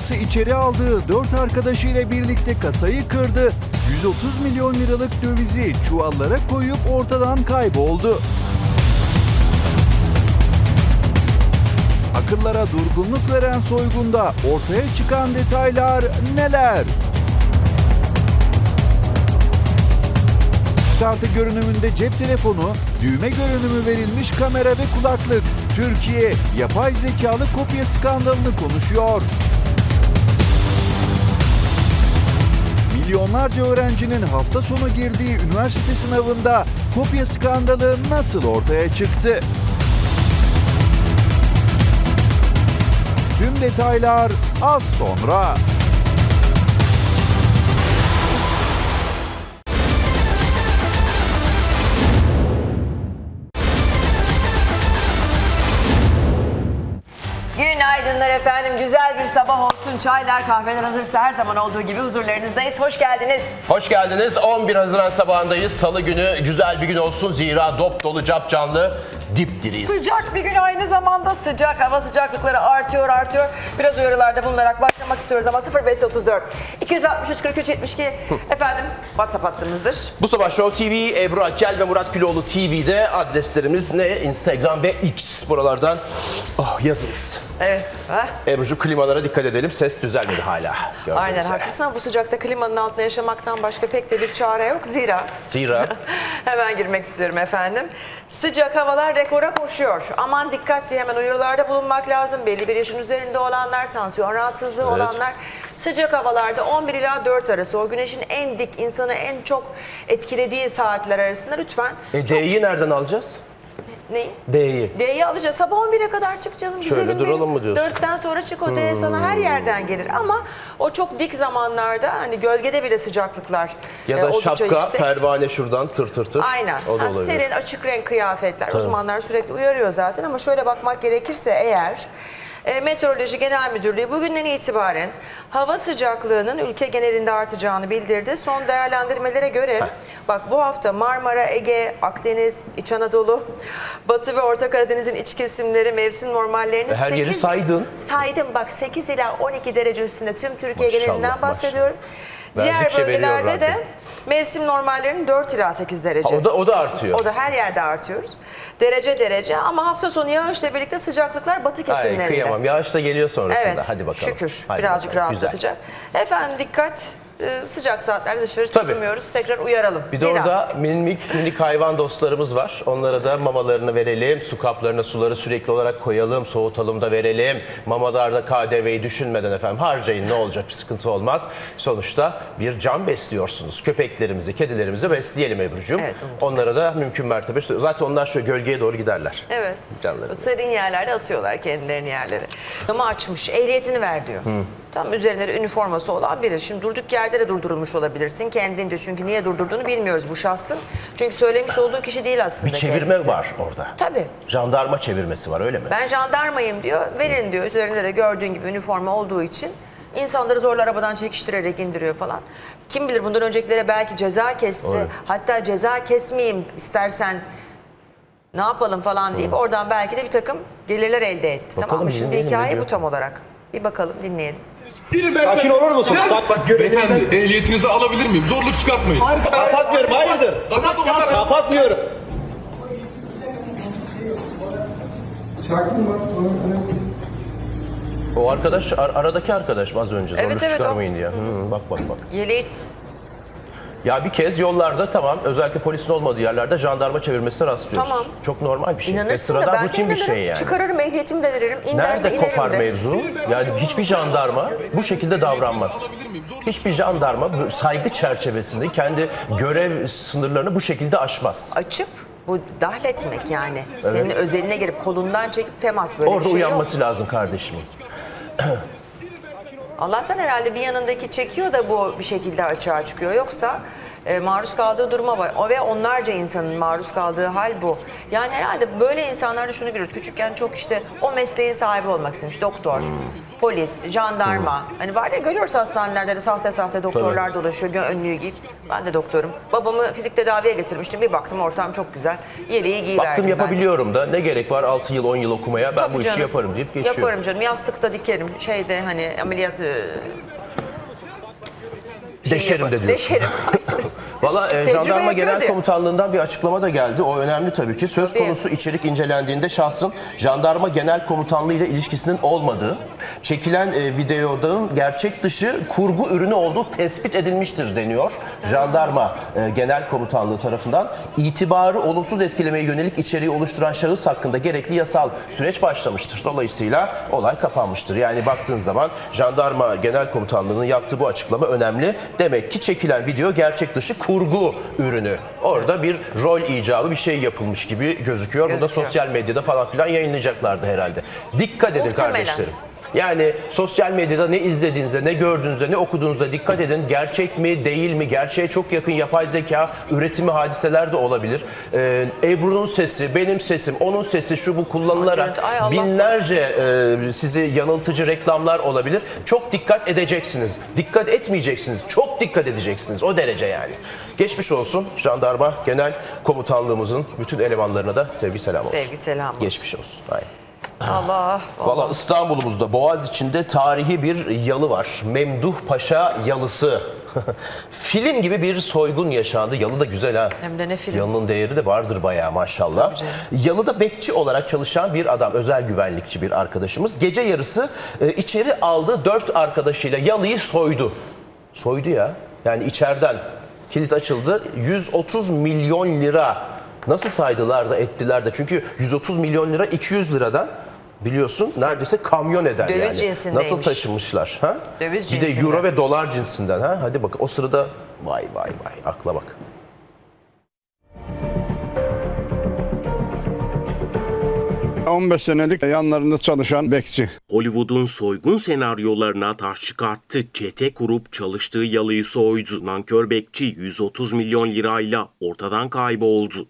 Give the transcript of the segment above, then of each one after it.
Yarısı içeri aldığı 4 arkadaşıyla birlikte kasayı kırdı. 130 milyon liralık dövizi çuvallara koyup ortadan kayboldu. Akıllara durgunluk veren soygunda ortaya çıkan detaylar neler? Kartı görünümünde cep telefonu, düğme görünümü verilmiş kamera ve kulaklık. Türkiye yapay zekalı kopya skandalını konuşuyor. Milyonlarca öğrencinin hafta sonu girdiği üniversite sınavında kopya skandalı nasıl ortaya çıktı? Tüm detaylar az sonra. Efendim. Güzel bir sabah olsun. Çaylar, kahveler hazırsa her zaman olduğu gibi huzurlarınızdayız. Hoş geldiniz. Hoş geldiniz. 11 Haziran sabahındayız. Salı günü güzel bir gün olsun. Zira dop dolu cap canlı dipdiriyiz. Sıcak bir gün aynı zamanda sıcak. Hava sıcaklıkları artıyor artıyor. Biraz uyarılarda bulunarak başlamak istiyoruz ama 0534 263 43 72 efendim WhatsApp hattımızdır. Bu sabah Show TV, Ebru Akkel ve Murat Güloğlu TV'de adreslerimiz ne? Instagram ve X buralardan oh, yazınız. Evet. Ha? Ebru'cu klimalara dikkat edelim. Ses düzelmedi hala. Aynen üzere. haklısın ama bu sıcakta klimanın altında yaşamaktan başka pek de bir çare yok. Zira Zira Hemen girmek istiyorum efendim. Sıcak havalar rekora koşuyor. Aman dikkat diye hemen uyarılarda bulunmak lazım. Belli bir yaşın üzerinde olanlar, tansiyon rahatsızlığı Evet. olanlar sıcak havalarda 11 ila 4 arası o güneşin en dik insanı en çok etkilediği saatler arasında lütfen e, D'yi nereden alacağız? Neyi? D'yi. D'yi alacağız. Sabah 11'e kadar çık canım. Şöyle güzelim duralım benim. mı diyorsun? Hmm. 4'ten sonra çık o D sana her yerden gelir. Ama o çok dik zamanlarda hani gölgede bile sıcaklıklar Ya e, da oldukça şapka, yüksek. pervane şuradan tır tır tır. Aynen. O da olabilir. serin açık renk kıyafetler. Uzmanlar sürekli uyarıyor zaten ama şöyle bakmak gerekirse eğer e, Meteoroloji Genel Müdürlüğü bugünden itibaren hava sıcaklığının ülke genelinde artacağını bildirdi. Son değerlendirmelere göre bak bu hafta Marmara, Ege, Akdeniz, İç Anadolu, Batı ve Orta Karadeniz'in iç kesimleri mevsim normallerinin her yeri sekiz- saydın. Saydım bak 8 ila 12 derece üstünde tüm Türkiye Maşallah, genelinden bahsediyorum. Diğer Verdikçe veriyor bölgelerde de. Mevsim normallerinin 4 ila 8 derece. O da, o da artıyor. O da her yerde artıyoruz. Derece derece ama hafta sonu yağışla birlikte sıcaklıklar batı Ay, kesimlerinde. kıyamam. Yağış da geliyor sonrasında. Evet. Hadi bakalım. Şükür. Hadi birazcık bakalım. Güzel. rahatlatacak. Efendim dikkat. E, Sıcak saatlerde dışarı Tabii. çıkmıyoruz. Tekrar uyaralım. Bir de Zira- orada minik minik hayvan dostlarımız var. Onlara da mamalarını verelim. Su kaplarına suları sürekli olarak koyalım. Soğutalım da verelim. Mamalarda KDV'yi düşünmeden efendim harcayın ne olacak bir sıkıntı olmaz. Sonuçta bir can besliyorsunuz. Köpeklerimizi, kedilerimizi besleyelim Ebru'cum. Evet. Onlara da mümkün mertebe zaten onlar şöyle gölgeye doğru giderler. Evet. Canlarım. O serin yerlerde atıyorlar kendilerini yerlere. Ama açmış, ehliyetini ver diyor. Tam üzerinde de üniforması olan biri. Şimdi durduk yerde de durdurulmuş olabilirsin kendince. Çünkü niye durdurduğunu bilmiyoruz bu şahsın. Çünkü söylemiş olduğu kişi değil aslında Bir çevirme kendisi. var orada. Tabii. Jandarma çevirmesi var öyle mi? Ben jandarmayım diyor. Verin diyor. Üzerinde de gördüğün gibi üniforma olduğu için insanları zorla arabadan çekiştirerek indiriyor falan. Kim bilir bundan öncekilere belki ceza kesse. Doğru. Hatta ceza kesmeyeyim istersen ne yapalım falan deyip oradan belki de bir takım gelirler elde etti. Bakalım, tamam mı? Şimdi hikaye bu tam olarak. Bir bakalım dinleyelim. Sakin olur musun? Bak bak Beyefendi ehliyetinizi alabilir miyim? Zorluk çıkartmayın. Kapat diyorum hayırdır? Kapat o kadar. Kapat diyorum. O arkadaş ar- aradaki arkadaş mı az önce zorluk Evet, evet, çıkarmayın diye. Hı, bak bak bak. Yeleği Ya bir kez yollarda tamam özellikle polisin olmadığı yerlerde jandarma çevirmesine rastlıyoruz. Tamam. Çok normal bir şey. İnanırsın da sıradan de rutin bir şey yani. Çıkarırım ehliyetimi de veririm. İn derse Nerede inerim kopar de. mevzu? Yani hiçbir jandarma bu şekilde davranmaz. Hiçbir jandarma saygı çerçevesinde kendi görev sınırlarını bu şekilde aşmaz. Açıp bu dahletmek yani. Senin özeline girip kolundan çekip temas böyle Orada bir şey yok. uyanması lazım kardeşimin. Allah'tan herhalde bir yanındaki çekiyor da bu bir şekilde açığa çıkıyor. Yoksa e, maruz kaldığı duruma var. O ve onlarca insanın maruz kaldığı hal bu. Yani herhalde böyle insanlarda şunu görüyoruz. Küçükken çok işte o mesleğin sahibi olmak istemiş. Doktor, polis, jandarma. Hani var ya görüyoruz hastanelerde de sahte sahte doktorlar dolaşıyor. gö- Önlüğü giyip. Ben de doktorum. Babamı fizik tedaviye getirmiştim. Bir baktım ortam çok güzel. Yeleği giyiverdim Baktım ben. yapabiliyorum da ne gerek var 6 yıl 10 yıl okumaya ben Tabii bu işi canım. yaparım deyip geçiyorum. Yaparım canım. Yastıkta dikerim. Şeyde hani ameliyat e, Deşerim de diyorsun. Deşerim. Valla e, Jandarma Genel diyor. Komutanlığı'ndan bir açıklama da geldi. O önemli tabii ki. Söz Tabii. konusu içerik incelendiğinde şahsın Jandarma Genel Komutanlığı ile ilişkisinin olmadığı, çekilen e, videodan gerçek dışı kurgu ürünü olduğu tespit edilmiştir deniyor. Jandarma e, Genel Komutanlığı tarafından itibarı olumsuz etkilemeye yönelik içeriği oluşturan şahıs hakkında gerekli yasal süreç başlamıştır. Dolayısıyla olay kapanmıştır. Yani baktığın zaman Jandarma Genel Komutanlığı'nın yaptığı bu açıklama önemli. Demek ki çekilen video gerçek dışı kurgu ürünü. Orada bir rol icabı bir şey yapılmış gibi gözüküyor. Bu da Gözüküyor. sosyal medyada falan filan yayınlayacaklardı herhalde. Dikkat edin Muhtemelen. kardeşlerim. Yani sosyal medyada ne izlediğinize, ne gördüğünüze, ne okuduğunuza dikkat edin. Gerçek mi, değil mi? Gerçeğe çok yakın yapay zeka üretimi hadiseler de olabilir. Ee, Ebru'nun sesi, benim sesim, onun sesi şu bu kullanılarak Ay, Allah binlerce e, sizi yanıltıcı reklamlar olabilir. Çok dikkat edeceksiniz. Dikkat etmeyeceksiniz. Çok dikkat edeceksiniz. O derece yani. Geçmiş olsun. Jandarma Genel Komutanlığımızın bütün elemanlarına da sevgi selam olsun. Sevgi selam olsun. Geçmiş olsun. Aynen. Allah. Valla İstanbul'umuzda Boğaz içinde tarihi bir yalı var. Memduh Paşa yalısı. film gibi bir soygun yaşandı. Yalı da güzel ha. Hem de ne film. Yalının değeri de vardır bayağı maşallah. Yalıda bekçi olarak çalışan bir adam, özel güvenlikçi bir arkadaşımız. Gece yarısı e, içeri aldığı dört arkadaşıyla yalıyı soydu. Soydu ya. Yani içeriden kilit açıldı. 130 milyon lira. Nasıl saydılar da ettiler de. Çünkü 130 milyon lira 200 liradan biliyorsun neredeyse kamyon eder Döviz yani. cinsindeymiş. Nasıl taşımışlar? Ha? Döviz bir de cinsinden. euro ve dolar cinsinden. Ha? Hadi bak o sırada vay vay vay akla bak. Hı. 15 senelik yanlarında çalışan bekçi. Hollywood'un soygun senaryolarına taş çıkarttı. Çete kurup çalıştığı yalıyı soydu. Nankör bekçi 130 milyon lirayla ortadan kayboldu.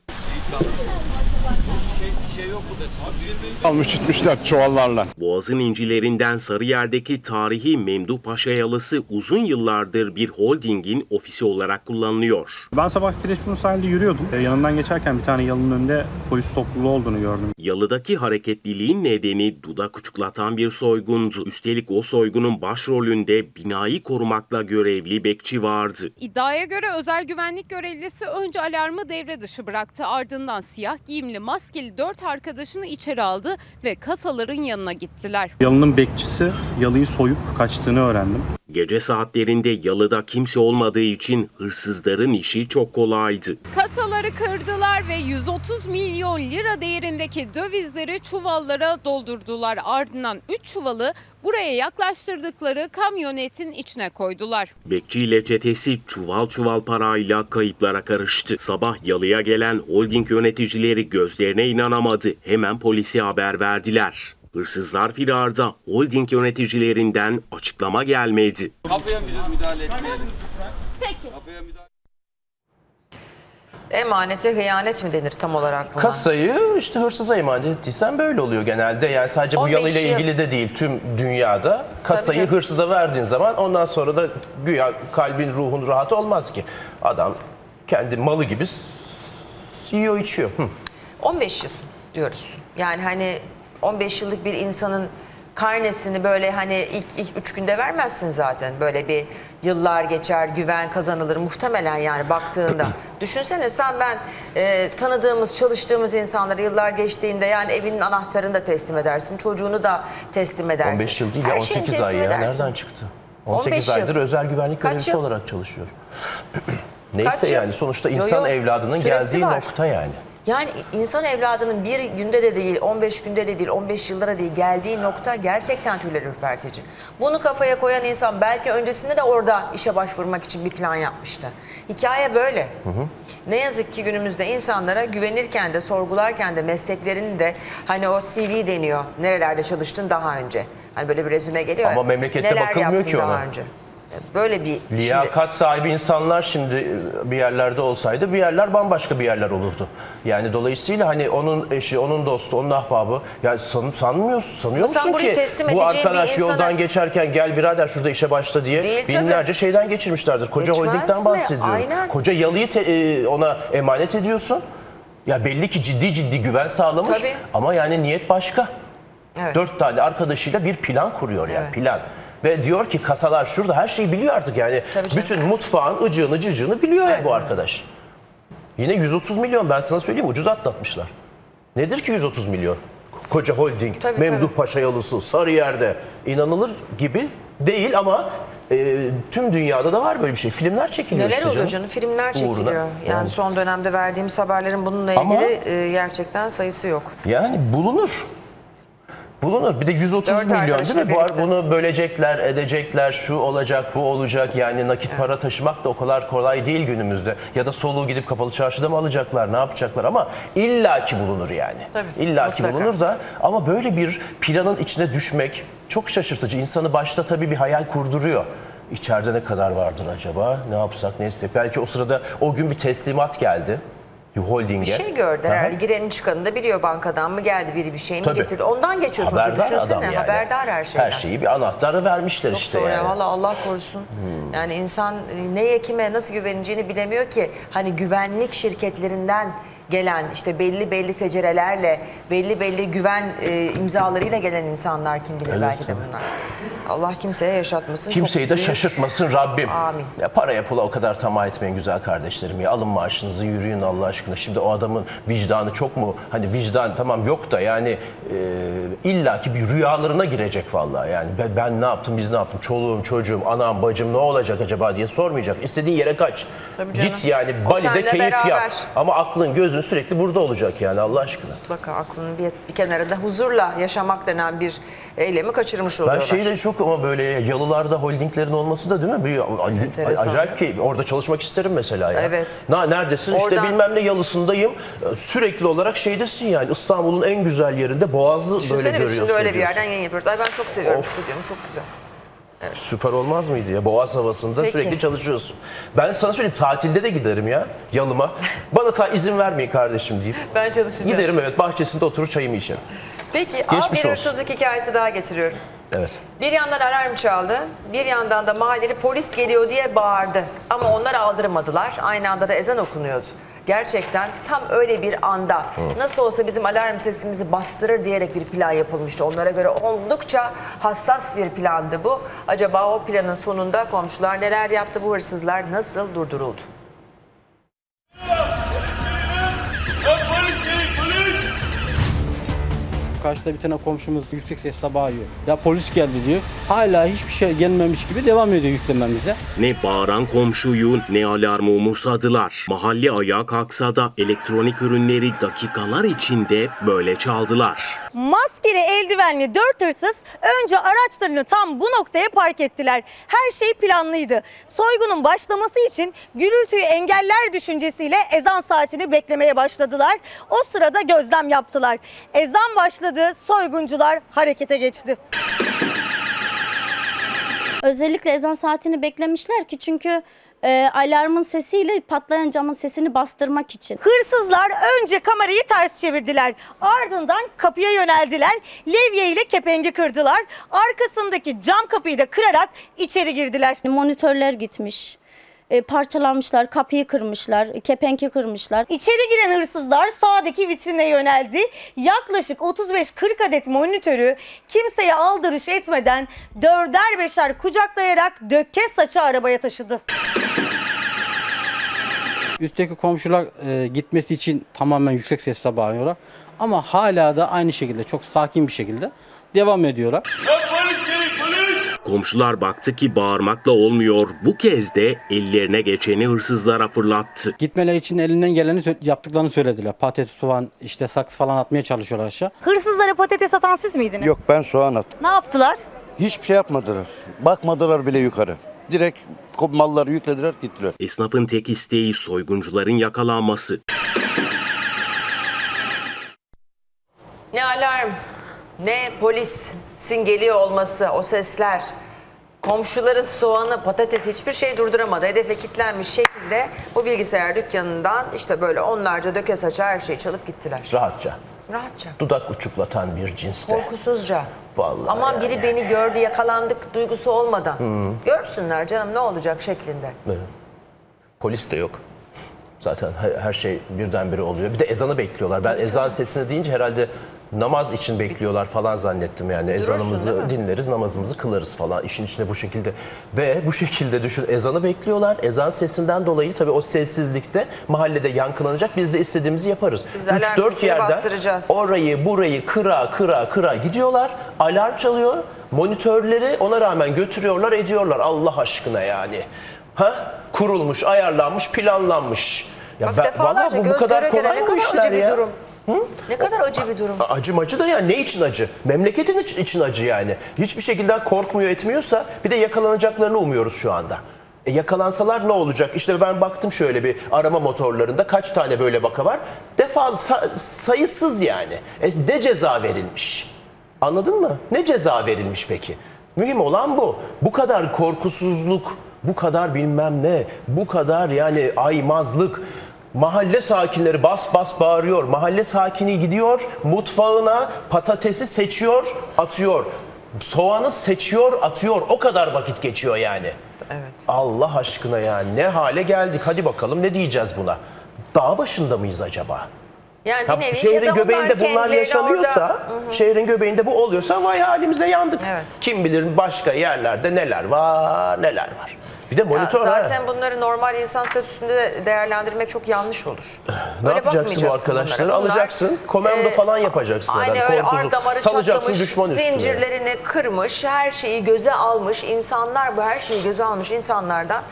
Almış gitmişler çuvallarla. Boğaz'ın incilerinden Sarıyer'deki tarihi Memduh Paşa yalısı uzun yıllardır bir holdingin ofisi olarak kullanılıyor. Ben sabah Kireçburnu sahilde yürüyordum. Ee, yanından geçerken bir tane yalının önünde polis topluluğu olduğunu gördüm. Yalıdaki hareketliliğin nedeni dudak uçuklatan bir soygundu. Üstelik o soygunun başrolünde binayı korumakla görevli bekçi vardı. İddiaya göre özel güvenlik görevlisi önce alarmı devre dışı bıraktı. Ardından siyah giyimli maskeli dört arkadaşını içeri aldı ve kasaların yanına gittiler. Yalının bekçisi yalıyı soyup kaçtığını öğrendim. Gece saatlerinde yalıda kimse olmadığı için hırsızların işi çok kolaydı. Kasaları kırdılar ve 130 milyon lira değerindeki dövizleri çuvallara doldurdular. Ardından 3 çuvalı buraya yaklaştırdıkları kamyonetin içine koydular. Bekçi ile çetesi çuval çuval parayla kayıplara karıştı. Sabah yalıya gelen holding yöneticileri gözlerine inanamadı. Hemen polise haber verdiler. Hırsızlar firarda holding yöneticilerinden açıklama gelmedi. Kapıya müdahale etmeyelim. Peki. Kapıya müdahale Emanete hıyanet mi denir tam olarak buna? Kasayı işte hırsıza emanet ettiysen böyle oluyor genelde. Yani sadece bu 15 yalıyla yıl. ilgili de değil tüm dünyada. Kasayı canım. hırsıza verdiğin zaman ondan sonra da güya kalbin ruhun rahat olmaz ki. Adam kendi malı gibi yiyor içiyor. Hı. 15 yıl diyoruz. Yani hani 15 yıllık bir insanın karnesini böyle hani ilk, ilk üç günde vermezsin zaten. Böyle bir yıllar geçer, güven kazanılır muhtemelen yani baktığında. Düşünsene sen ben e, tanıdığımız, çalıştığımız insanlara yıllar geçtiğinde yani evinin anahtarını da teslim edersin, çocuğunu da teslim edersin. 15 yıl değil ya Her şeyini 18 ay ya. edersin. Nereden çıktı? 15 18 yıl. aydır özel güvenlik görevlisi yıl? olarak çalışıyor. Neyse Kaç yıl? yani sonuçta Yo, insan yo, evladının süresi geldiği var. nokta yani. Yani insan evladının bir günde de değil, 15 günde de değil, 15 yıllara değil geldiği nokta gerçekten tüyler ürpertici. Bunu kafaya koyan insan belki öncesinde de orada işe başvurmak için bir plan yapmıştı. Hikaye böyle. Ne yazık ki günümüzde insanlara güvenirken de sorgularken de mesleklerini de hani o CV deniyor. Nerelerde çalıştın daha önce. Hani böyle bir rezüme geliyor. Ama memlekette neler bakılmıyor ki daha ona. önce. Böyle bir şimdi- Liyakat sahibi insanlar şimdi bir yerlerde olsaydı bir yerler bambaşka bir yerler olurdu. Yani dolayısıyla hani onun eşi, onun dostu, onun ahbabı yani san, sanmıyorsun, sanıyor Sen musun burayı ki bu arkadaş insana- yoldan geçerken gel birader şurada işe başla diye Değil tabii. binlerce şeyden geçirmişlerdir. Koca Geçmez holdingden bahsediyorum. Aynen. Koca yalıyı te- e, ona emanet ediyorsun. Ya belli ki ciddi ciddi güven sağlamış Tabii. ama yani niyet başka. Evet. Dört tane arkadaşıyla bir plan kuruyor yani Evet. plan. Ve diyor ki kasalar şurada her şeyi biliyor artık yani. Bütün mutfağın ıcığını cıcığını biliyor ya bu arkadaş. Yine 130 milyon ben sana söyleyeyim ucuz atlatmışlar. Nedir ki 130 milyon? Koca holding, Tabii, Memduh tabii. Paşa yalısı, Sarıyer'de inanılır gibi değil ama e, tüm dünyada da var böyle bir şey. Filmler çekiliyor Neler işte oluyor canım. canım? Filmler Uğruna. çekiliyor. Yani Yani. son dönemde verdiğimiz haberlerin bununla Ama- ilgili e, gerçekten sayısı yok. Yani bulunur. Bulunur. Bir de 130 Dört milyon değil mi? Bu, birlikte. bunu bölecekler, edecekler, şu olacak, bu olacak. Yani nakit para taşımak da o kadar kolay değil günümüzde. Ya da soluğu gidip kapalı çarşıda mı alacaklar, ne yapacaklar ama illaki bulunur yani. Tabii, illaki mutlaka. bulunur da ama böyle bir planın içine düşmek çok şaşırtıcı. İnsanı başta tabii bir hayal kurduruyor. İçeride ne kadar vardır acaba? Ne yapsak, ne istek? Belki o sırada o gün bir teslimat geldi. Holding'e. Bir şey gördü Aha. herhalde. Girenin çıkanı da biliyor bankadan mı geldi biri bir şey mi Tabii. getirdi. Ondan geçiyorsun. Haberdar Düşünsene adam yani. haberdar her şeyden. Her şeyi bir anahtarı vermişler Çok işte ya yani. Hmm. valla Allah korusun. Yani insan e, neye kime nasıl güveneceğini bilemiyor ki. Hani güvenlik şirketlerinden gelen işte belli belli secerelerle belli belli güven e, imzalarıyla gelen insanlar kim bilir Evet, belki de bunlar. Allah kimseye yaşatmasın. Kimseyi Çok de büyük- şaşırtmasın Rabbim. Amin. Ya paraya pula o kadar tamah etmeyin güzel kardeşlerim ya. Alın maaşınızı yürüyün Allah aşkına. Şimdi o adamın vicdanı çok mu? Hani vicdan tamam yok da yani e, illaki bir rüyalarına girecek vallahi. Yani ben, ben ne yaptım biz ne yaptım? Çoluğum çocuğum anam bacım ne olacak acaba diye sormayacak. İstediğin yere kaç. Tabii canım. Git yani Bali'de keyif yap. beraber. Ama aklın gözün sürekli burada olacak yani Allah aşkına. Mutlaka aklının bir, bir kenarında huzurla yaşamak denen bir eylemi kaçırmış Ben oluyorlar. şeyi de çok ama böyle yalılarda holdinglerin olması da değil mi? Bir, Enteresan. acayip ki orada çalışmak isterim mesela ya. Evet. Na, neredesin? İşte Oradan- bilmem ne yalısındayım. Sürekli olarak şeydesin yani İstanbul'un en güzel yerinde Boğaz'ı böyle Düşünsene görüyorsun. biz şimdi öyle bir yerden yayın yapıyoruz. Ay ben çok seviyorum Of. stüdyomu çok güzel. Süper olmaz mıydı ya? Boğaz havasında Peki. sürekli çalışıyorsun. Ben sana söyleyeyim tatilde de giderim ya yalıma. Bana ta izin vermeyin kardeşim deyip. Ben çalışacağım. Giderim evet bahçesinde oturur çayımı içerim. Peki Geçmiş bir olsun. hırsızlık hikayesi daha getiriyorum. Evet. Bir yandan alarm çaldı, bir yandan da mahalleli polis geliyor diye bağırdı. Ama onlar aldırmadılar. Aynı anda da ezan okunuyordu. Gerçekten tam öyle bir anda nasıl olsa bizim alarm sesimizi bastırır diyerek bir plan yapılmıştı. Onlara göre oldukça hassas bir plandı bu. Acaba o planın sonunda komşular neler yaptı, bu hırsızlar nasıl durduruldu? Karşıda bir tane komşumuz yüksek sesle bağırıyor. Ya polis geldi diyor. Hala hiçbir şey gelmemiş gibi devam ediyor yüklememize. Ne bağıran komşuyu ne alarmı umursadılar. Mahalle ayağa kalksa da elektronik ürünleri dakikalar içinde böyle çaldılar. Maskeli eldivenli dört hırsız önce araçlarını tam bu noktaya park ettiler. Her şey planlıydı. Soygunun başlaması için gürültüyü engeller düşüncesiyle ezan saatini beklemeye başladılar. O sırada gözlem yaptılar. Ezan başladı, soyguncular harekete geçti. Özellikle ezan saatini beklemişler ki çünkü e, alarmın sesiyle patlayan camın sesini bastırmak için. Hırsızlar önce kamerayı ters çevirdiler. Ardından kapıya yöneldiler. Levye ile kepengi kırdılar. Arkasındaki cam kapıyı da kırarak içeri girdiler. Monitörler gitmiş, e, parçalanmışlar, kapıyı kırmışlar, kepenki kırmışlar. İçeri giren hırsızlar sağdaki vitrine yöneldi. Yaklaşık 35-40 adet monitörü kimseye aldırış etmeden dörder beşer kucaklayarak dökke saçı arabaya taşıdı. Üstteki komşular e, gitmesi için tamamen yüksek sesle bağırıyorlar. Ama hala da aynı şekilde çok sakin bir şekilde devam ediyorlar. Komşular baktı ki bağırmakla olmuyor. Bu kez de ellerine geçeni hırsızlara fırlattı. Gitmeleri için elinden geleni yaptıklarını söylediler. Patates, soğan, işte saksı falan atmaya çalışıyorlar aşağı. Hırsızlara patates atan siz miydiniz? Yok ben soğan attım. Ne yaptılar? Hiçbir şey yapmadılar. Bakmadılar bile yukarı. Direkt malları yüklediler gittiler. Esnafın tek isteği soyguncuların yakalanması. Ne alarm, ne polisin geliyor olması, o sesler. Komşuların soğanı, patates hiçbir şey durduramadı. Hedefe kilitlenmiş şekilde bu bilgisayar dükkanından işte böyle onlarca döke saça her şeyi çalıp gittiler. Rahatça. Rahatça. Dudak uçuklatan bir cinste. Korkusuzca. Vallahi Aman yani. biri beni gördü yakalandık duygusu olmadan. Hı. Görsünler canım ne olacak şeklinde. Evet. Polis de yok. Zaten he- her şey birdenbire oluyor. Bir de ezanı bekliyorlar. Ben ezan sesini deyince herhalde namaz için bekliyorlar falan zannettim yani. Durursun, Ezanımızı dinleriz, namazımızı kılarız falan. İşin içine bu şekilde. Ve bu şekilde düşün ezanı bekliyorlar. Ezan sesinden dolayı tabii o sessizlikte mahallede yankılanacak. Biz de istediğimizi yaparız. Biz de alarm 3-4 sesini yerden orayı burayı kıra kıra kıra gidiyorlar. Alarm çalıyor. Monitörleri ona rağmen götürüyorlar ediyorlar Allah aşkına yani. Ha? Kurulmuş, ayarlanmış, planlanmış. Ya Bak ben- defalarca vallahi bu, bu kadar göre göre kolay ne bu kadar işler bir ya. Durum. Ne kadar acı bir durum. Acı macı da ya ne için acı? Memleketin iç- için acı yani. Hiçbir şekilde korkmuyor etmiyorsa bir de yakalanacaklarını umuyoruz şu anda. E yakalansalar ne olacak? İşte ben baktım şöyle bir arama motorlarında kaç tane böyle vaka var. Defal sa- sayısız yani. E, de ceza verilmiş. Anladın mı? Ne ceza verilmiş peki? Mühim olan bu. Bu kadar korkusuzluk, bu kadar bilmem ne, bu kadar yani aymazlık. Mahalle sakinleri bas bas bağırıyor. Mahalle sakini gidiyor mutfağına patatesi seçiyor, atıyor. Soğanı seçiyor, atıyor. O kadar vakit geçiyor yani. Evet. Allah aşkına ya ne hale geldik. Hadi bakalım ne diyeceğiz buna? Dağ başında mıyız acaba? Yani Ya bir nevi şehrin göbeğinde bunlar yaşanıyorsa, orada- şehrin göbeğinde bu oluyorsa vay halimize yandık. Kim bilir başka yerlerde neler var, neler var. Bir de Ya monitör ha. zaten bunları normal insan statüsünde değerlendirmek çok yanlış olur. Ne Böyle yapacaksın bu arkadaşları? bunlara. Bunlar, Alacaksın, komando e, falan yapacaksın. Aynen herhalde, öyle korkusuz. ar damarı Salacaksın çatlamış, düşman üstüne. zincirlerini kırmış, her şeyi göze almış insanlar bu her şeyi göze almış insanlardan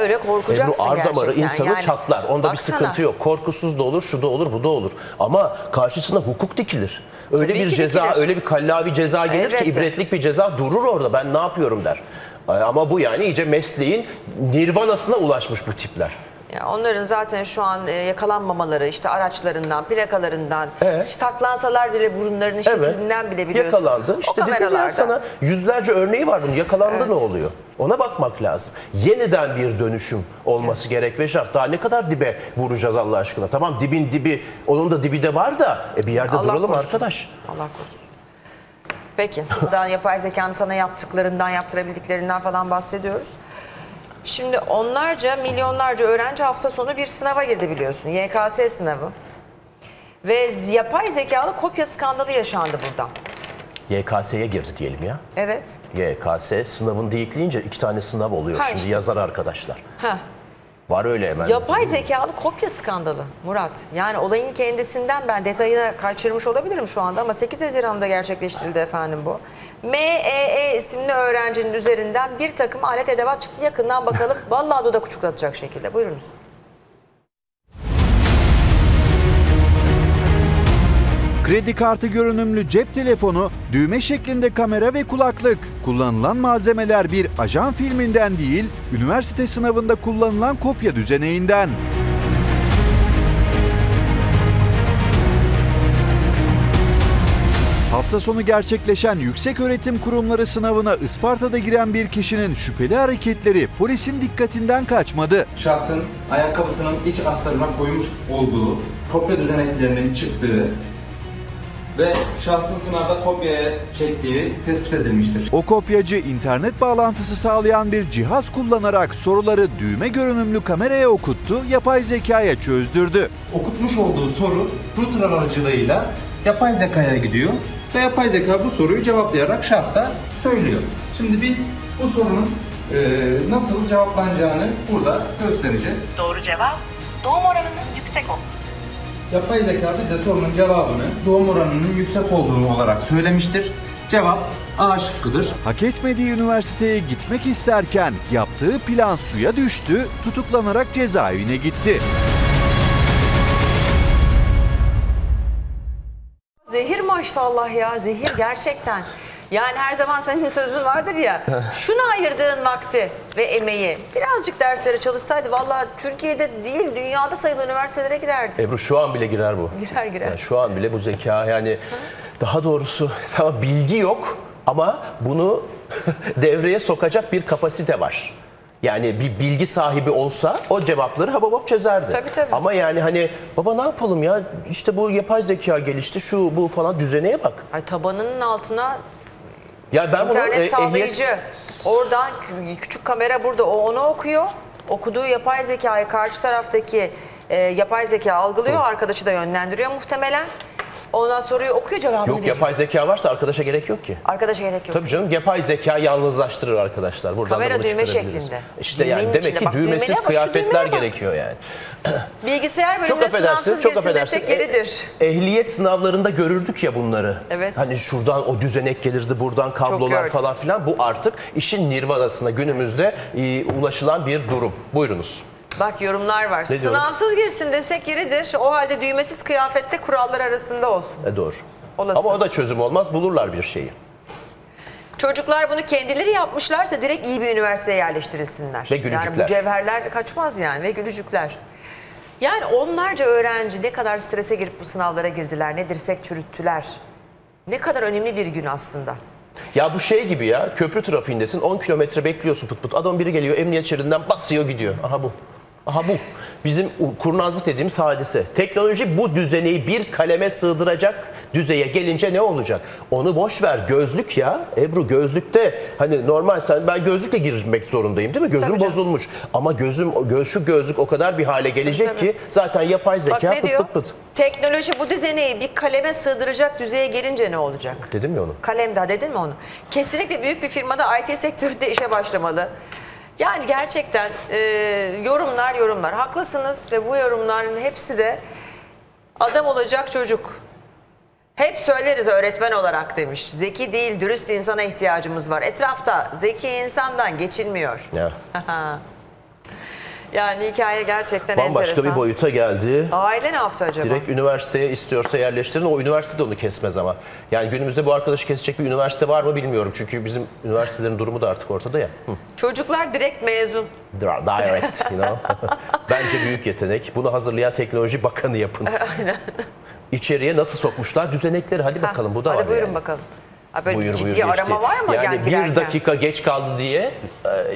öyle korkacaksın Ebru ar damarı insanı Yani çatlar. Onda baksana. bir sıkıntı yok. Korkusuz da olur, şu da olur, bu da olur. Ama karşısına hukuk dikilir. Öyle Tabii bir ki ceza, dikilir. öyle bir kallavi ceza gelir ki Elbette. ibretlik bir ceza durur orada. Ben ne yapıyorum der. Ama bu yani iyice mesleğin nirvanasına ulaşmış bu tipler. Ya onların zaten şu an e, yakalanmamaları işte araçlarından, plakalarından, işte taklansalar bile burunlarının şeklinden bile biliyorsun. Yakalandı. İşte dedim ya sana yüzlerce örneği var bunun. Yakalandı ne oluyor? Ona bakmak lazım. Yeniden bir dönüşüm olması gerek ve şart. Daha ne kadar dibe vuracağız Allah aşkına? Tamam dibin dibi, onun da dibi de var da e bir yerde Allah duralım korusun. arkadaş. Allah korusun. Peki, buradan yapay zekanın sana yaptıklarından, yaptırabildiklerinden falan bahsediyoruz. Şimdi onlarca, milyonlarca öğrenci hafta sonu bir sınava girdi biliyorsun. YKS sınavı. Ve yapay zekalı kopya skandalı yaşandı burada. YKS'ye girdi diyelim ya. Evet. YKS sınavın deyikleyince iki tane sınav oluyor Ha şimdi işte. yazar arkadaşlar. Heh. Var öyle hemen. Yapay zekalı kopya skandalı Murat. Yani olayın kendisinden ben detayını kaçırmış olabilirim şu anda ama 8 Haziran'da gerçekleştirildi efendim bu. MEE isimli öğrencinin üzerinden bir takım alet edevat çıktı. Yakından bakalım. Vallahi dudak uçuklatacak şekilde. Buyurunuz. Kredi kartı görünümlü cep telefonu, düğme şeklinde kamera ve kulaklık. Kullanılan malzemeler bir ajan filminden değil, üniversite sınavında kullanılan kopya düzeneğinden. Hafta sonu gerçekleşen Yükseköğretim Kurumları sınavına Isparta'da giren bir kişinin şüpheli hareketleri polisin dikkatinden kaçmadı. Şahsın ayakkabısının iç astarına koymuş olduğu kopya düzeneklerinin çıktığı ve şahsın sınavda kopyaya çektiği tespit edilmiştir. O kopyacı internet bağlantısı sağlayan bir cihaz kullanarak soruları düğme görünümlü kameraya okuttu, yapay zekaya çözdürdü. Okutmuş olduğu soru router aracılığıyla yapay zekaya gidiyor ve yapay zeka bu soruyu cevaplayarak şahsa söylüyor. Şimdi biz bu sorunun e, nasıl cevaplanacağını burada göstereceğiz. Doğru cevap doğum oranının yüksek olması. Yapay zeka bize sorunun cevabını doğum oranının yüksek olduğu olarak söylemiştir. Cevap A şıkkıdır. Hak etmediği üniversiteye gitmek isterken yaptığı plan suya düştü, tutuklanarak cezaevine gitti. Zehir maşallah ya. Zehir gerçekten. Yani her zaman senin sözün vardır ya. Şuna ayırdığın vakti ve emeği birazcık derslere çalışsaydı vallahi Türkiye'de değil dünyada sayılı üniversitelere girerdi. Ebru şu an bile girer bu. Girer girer. Yani şu an bile bu zeka yani daha doğrusu tamam bilgi yok ama bunu devreye sokacak bir kapasite var. Yani bir bilgi sahibi olsa o cevapları hababop çözerdi. Tabii, tabii. Ama yani hani baba ne yapalım ya işte bu yapay zeka gelişti şu bu falan düzeneye bak. Ay tabanının altına Ya ben bunu internet e, sağlayıcı. ehliyet Oradan kü- küçük kamera burada o onu okuyor. Okuduğu yapay zekayı karşı taraftaki e, yapay zeka algılıyor. Arkadaşı da yönlendiriyor muhtemelen. Ondan soruyu okuyor cevabını Yok veriyor. yapay zeka varsa arkadaşa gerek yok ki. Arkadaşa gerek yok. Tabii canım yapay zeka yalnızlaştırır arkadaşlar. Buradan da Kamera bunu düğme çıkarabiliriz. şeklinde. İşte yani Düğmenin demek içinde. ki Bak, düğmesiz düğmeye bak, şu kıyafetler düğmeye bak. gerekiyor yani. Bilgisayar Çok bölümüne affedersiniz, sınavsız çok girsin affedersiniz. desek yeridir. E, ehliyet sınavlarında görürdük ya bunları. Evet. Hani şuradan o düzenek gelirdi, buradan kablolar gördüm. falan filan. Bu artık işin nirvanasına günümüzde e, ulaşılan bir durum. Buyurunuz. Bak yorumlar var. Ne diyorum? Sınavsız girsin desek yeridir. O halde düğmesiz kıyafette kurallar arasında olsun. E doğru. Olası. Ama o da çözüm olmaz. Bulurlar bir şeyi. Çocuklar bunu kendileri yapmışlarsa direkt iyi bir üniversiteye yerleştirilsinler. Ve Yani gülücükler. bu cevherler kaçmaz yani ve gülücükler. Yani onlarca öğrenci ne kadar strese girip bu sınavlara girdiler, ne dirsek çürüttüler. Ne kadar önemli bir gün aslında. Ya bu şey gibi ya köprü trafiğindesin 10 kilometre bekliyorsun pıt pıt. Adam biri geliyor emniyet şeridinden basıyor gidiyor. Aha bu. Aha bu. Bizim kurnazlık dediğimiz hadise. Teknoloji bu düzeneyi bir kaleme sığdıracak düzeye gelince ne olacak? Onu boş ver. Gözlük ya. Ebru gözlükte hani normal sen ben gözlükle girmek zorundayım değil mi? Gözüm Tabii canım. bozulmuş. Ama gözüm göz, şu gözlük o kadar bir hale gelecek Tabii. ki zaten yapay zeka Bak ne pıt diyor? pıt pıt. Teknoloji bu düzeneyi bir kaleme sığdıracak düzeye gelince ne olacak? Dedim ya onu. Kalem daha dedin mi onu? Kesinlikle büyük bir firmada IT sektöründe işe başlamalı. Yani gerçekten e, yorumlar yorumlar. Haklısınız ve bu yorumların hepsi de adam olacak çocuk. Hep söyleriz öğretmen olarak demiş. Zeki değil dürüst insana ihtiyacımız var. Etrafta zeki insandan geçilmiyor. Ya. yani hikaye gerçekten Bambaşka enteresan. bir boyuta geldi. Aile ne yaptı acaba? Direkt üniversiteye istiyorsa yerleştirin. O üniversite de onu kesmez ama. Yani günümüzde bu arkadaşı kesecek bir üniversite var mı bilmiyorum. Çünkü bizim üniversitelerin durumu da artık ortada ya. Hı. Çocuklar direkt mezun. Direct, you know. Bence büyük yetenek. Bunu hazırlayan teknoloji bakanı yapın. Aynen. İçeriye nasıl sokmuşlar düzenekleri. Hadi bakalım bu da Hadi var buyurun yani. bakalım. Ha, böyle Buyur, ciddi buyur, geçti. arama var mı? Yani bir dakika geç kaldı diye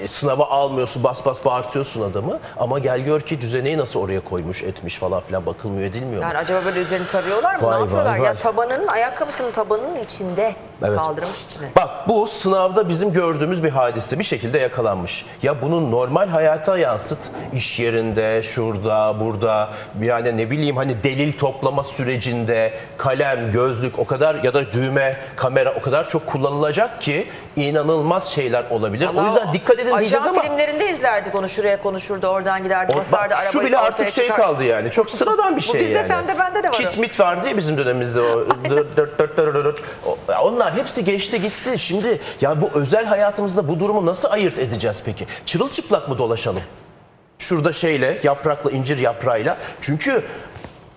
e, sınava almıyorsun, bas bas bağırtıyorsun adamı. Ama gel gör ki düzeneyi nasıl oraya koymuş, etmiş falan filan bakılmıyor, edilmiyor. Yani acaba böyle üzerini tarıyorlar mı? Vay, ne yapıyorlar? vay, Ya vay. tabanının, ayakkabısının tabanının içinde Evet. kaldırmış içine. Bak bu sınavda bizim gördüğümüz bir hadise bir şekilde yakalanmış. Ya bunu normal hayata yansıt. İş yerinde, şurada, burada yani ne bileyim hani delil toplama sürecinde kalem, gözlük o kadar ya da düğme, kamera o kadar çok kullanılacak ki inanılmaz şeyler olabilir. o Allah, yüzden dikkat edin diyeceğiz ama filmlerinde izlerdik onu şuraya konuşurdu oradan giderdi o- basardı bak, şu bile artık şey çıkar. kaldı yani. Çok sıradan bir Bu şey bizde, yani. sende, bende de var o. Kit mit vardı ya bizim dönemimizde o. O- Onlar hepsi geçti gitti. Şimdi ya bu özel hayatımızda bu durumu nasıl ayırt edeceğiz peki? Çırılçıplak mı dolaşalım? Şurada şeyle, yaprakla, incir yaprağıyla. Çünkü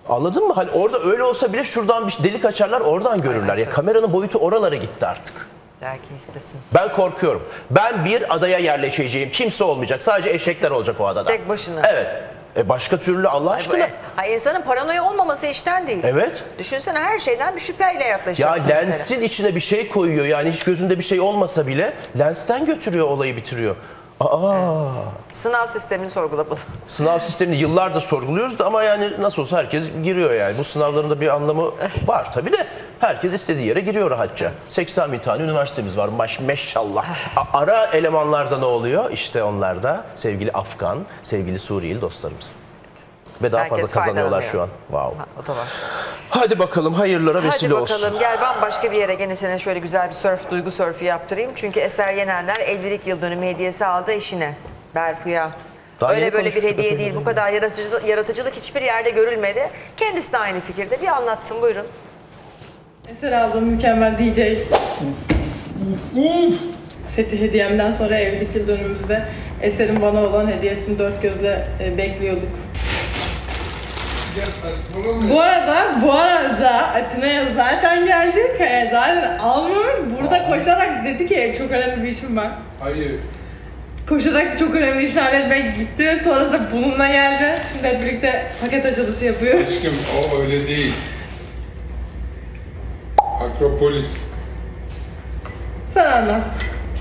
anladın mı? Hani orada öyle olsa bile şuradan bir delik açarlar, oradan görürler. Ya kameranın boyutu oralara gitti artık. Belki istesin. Ben korkuyorum. Ben bir adaya yerleşeceğim. Kimse olmayacak. Sadece eşekler olacak o adada. Tek başına. Evet. E başka türlü Allah Ay, aşkına. e, Hayır insanın paranoya olmaması işten değil. Evet. Düşünsene her şeyden bir şüpheyle Ya yaklaşacaksın mesela. lensin içine bir şey koyuyor. Yani hiç gözünde bir şey olmasa bile lensten götürüyor olayı bitiriyor. Aa. Sınav sistemini sorgulamalı. Sınav sistemini yıllardır sorguluyoruz da ama yani nasıl olsa herkes giriyor yani. Bu sınavların da bir anlamı var tabii de. Herkes istediği yere giriyor rahatça. 80 bin tane üniversitemiz var maş meşallah. Ara elemanlarda ne oluyor? İşte onlar da sevgili Afgan, sevgili Suriyeli dostlarımız. Ve daha Herkes fazla kazanıyorlar şu an. Wow. O da var. Hadi bakalım hayırlara Hadi vesile bakalım olsun. gel bambaşka bir yere gene sana şöyle güzel bir sörf, duygu sörfü yaptırayım. Çünkü Eser Yenenler evlilik yıl dönümü hediyesi aldı eşine. Berfu'ya. Daha Öyle böyle bir hediye değil. Bu kadar yaratıcılık, yaratıcılık hiçbir yerde görülmedi. Kendisi de aynı fikirde. Bir anlatsın buyurun. Eser ablam mükemmel DJ. Seti hediyemden sonra evlilik yıl dönümümüzde Eser'in bana olan hediyesini dört gözle e, bekliyorduk. Bu arada, bu arada Atina'ya zaten geldik. E, zaten almamış. Burada koşarak dedi ki çok önemli bir işim var. Hayır. Koşarak çok önemli işler halletmeye gitti ve sonrasında bununla geldi. Şimdi hep birlikte paket açılışı yapıyor. Aşkım o öyle değil. Akropolis. Sen anlat.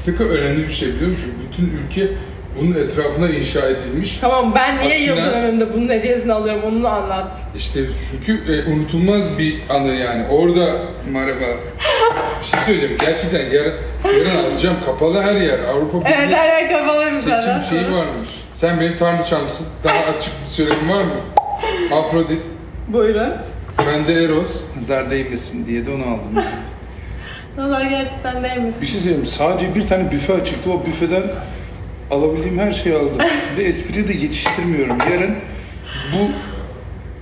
Ne kadar önemli bir şey biliyor musun? Bütün ülke bunun etrafına inşa edilmiş. Tamam ben niye Aksine- yıl dönümümde bunun hediyesini alıyorum onu anlat. İşte çünkü e, unutulmaz bir anı yani. Orada merhaba. Bir şey söyleyeceğim. Gerçekten yarın, yarın alacağım. Kapalı her yer. Avrupa Evet Birliği her yer kapalıymış seçim zaten. şeyi varmış. Sen benim tanrıçamsın. Daha açık bir söylevim var mı? Afrodit. Buyurun. Ben de Eros. Kızlar değmesin diye de onu aldım. Nazar gerçekten değmiş. Bir şey söyleyeyim. Sadece bir tane büfe açıktı. O büfeden alabildiğim her şeyi aldım. Ve espriyi de geçiştirmiyorum. Yarın bu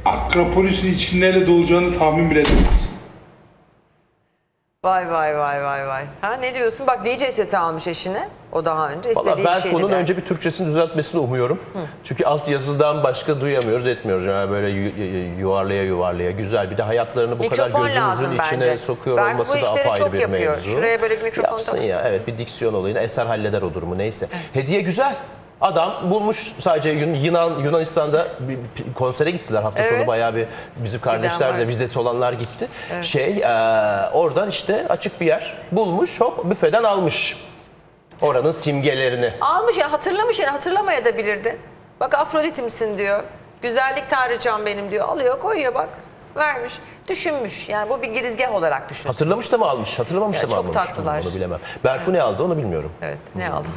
Akropolis'in için neyle dolacağını tahmin bile edemez. Vay vay vay vay vay. Ha ne diyorsun? Bak DJ seti almış eşine. O daha önce istediği bir şeydi. Berfu'nun belki. önce bir Türkçesini düzeltmesini umuyorum. Çünkü alt yazıdan başka duyamıyoruz, etmiyoruz. Yani böyle yu- yu- yuvarlaya yuvarlaya güzel. Bir de hayatlarını bu kadar Mikrofon lazım gözümüzün içine bence. sokuyor Berfu olması da apayrı çok bir yapıyor. mevzu. Şuraya böyle bir mikrofon Yapsın taksın. ya evet bir diksiyon olayını eser halleder o durumu neyse. Hediye güzel. Adam bulmuş sadece Yun- Yunan Yunanistan'da bir, bir konsere gittiler hafta Evet. sonu bayağı bir bizim kardeşler de vizesi olanlar gitti. Şey eee, oradan işte açık bir yer bulmuş hop büfeden almış. Oranın simgelerini. Almış ya hatırlamış yani hatırlamaya da bilirdi. Bak Afrodit'imsin diyor. Güzellik tanrıçam benim diyor. Alıyor koyuyor bak. Vermiş. Düşünmüş. Yani bu bir girizgah olarak düşün. Hatırlamış da mı almış? Hatırlamamış Ya da mı çok almamış? tatlılar. Onu bilemem. Berfu ne aldı onu bilmiyorum. Evet ne aldın?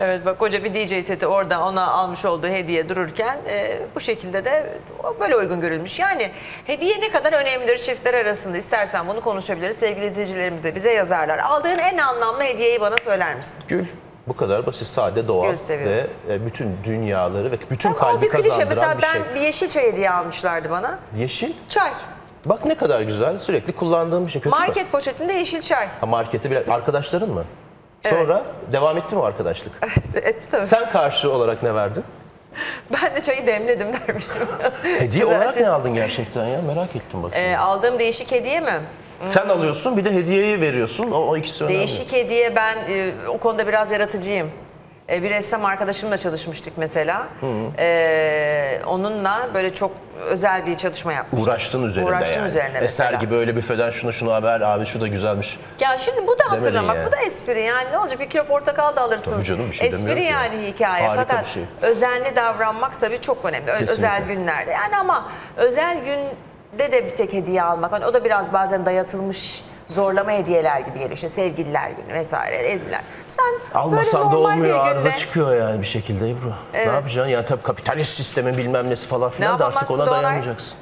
Evet bak koca bir DJ seti orada ona almış olduğu hediye dururken e, bu şekilde de böyle uygun görülmüş. Yani hediye ne kadar önemlidir çiftler arasında istersen bunu konuşabiliriz. Sevgili izleyicilerimiz de bize yazarlar. Aldığın en anlamlı hediyeyi bana söyler misin? Gül. Bu kadar basit, sade, doğal ve e, bütün dünyaları ve bütün Ama kalbi bir klişe. kazandıran Mesela bir ben şey. bir yeşil çay hediye almışlardı bana. Yeşil. Çay. Bak ne kadar güzel. Sürekli kullandığım bir şey. Kötü? Market poşetinde yeşil çay. Ha, markete bile. Arkadaşların mı? Sonra devam etti mi o arkadaşlık? Etti tabii. Sen karşı olarak ne verdin? Ben de çayı demledim dermişim. Hediye Güzel olarak şey. ne aldın gerçekten ya? Merak ettim bak. Ee, aldığım değişik hediye mi? Sen alıyorsun bir de hediyeyi veriyorsun. O, o ikisi önemli. Değişik hediye ben e, o konuda biraz yaratıcıyım. E, bir ressam arkadaşımla çalışmıştık mesela. Hı. E, onunla böyle çok özel bir çalışma yapmıştık. Uğraştın üzerinde Uğraştım yani. üzerine Eser mesela. gibi öyle büfeden şunu şunu haber abi şu da güzelmiş. Ya şimdi bu da hatırlamak, yani. bu da espri yani ne olacak bir kilo portakal da alırsın. Tabii canım, bir şey espri yani hikaye Harika fakat bir şey. özenli davranmak tabii çok önemli. Kesinlikle. Özel günlerde yani ama özel günde de bir tek hediye almak hani o da biraz bazen dayatılmış zorlama hediyeler gibi geliyor işte sevgililer günü vesaire evliler. Sen Almasan böyle da olmuyor arıza günde çıkıyor yani bir şekilde Ebru. Evet. Ne yapacaksın? Yani tabii kapitalist sistemin bilmem nesi falan filan da artık ona dayanmayacaksın.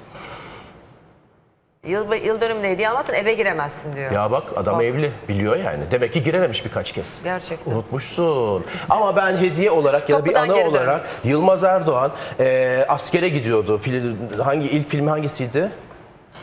yıl, yıl dönümüne hediye almazsan eve giremezsin diyor. Ya bak adam Bak. evli biliyor yani. Demek ki girememiş birkaç kez. Gerçekten. Unutmuşsun. Ama ben hediye olarak ya da bir ana olarak Yılmaz Erdoğan e, askere gidiyordu. Fil- hangi ilk filmi hangisiydi?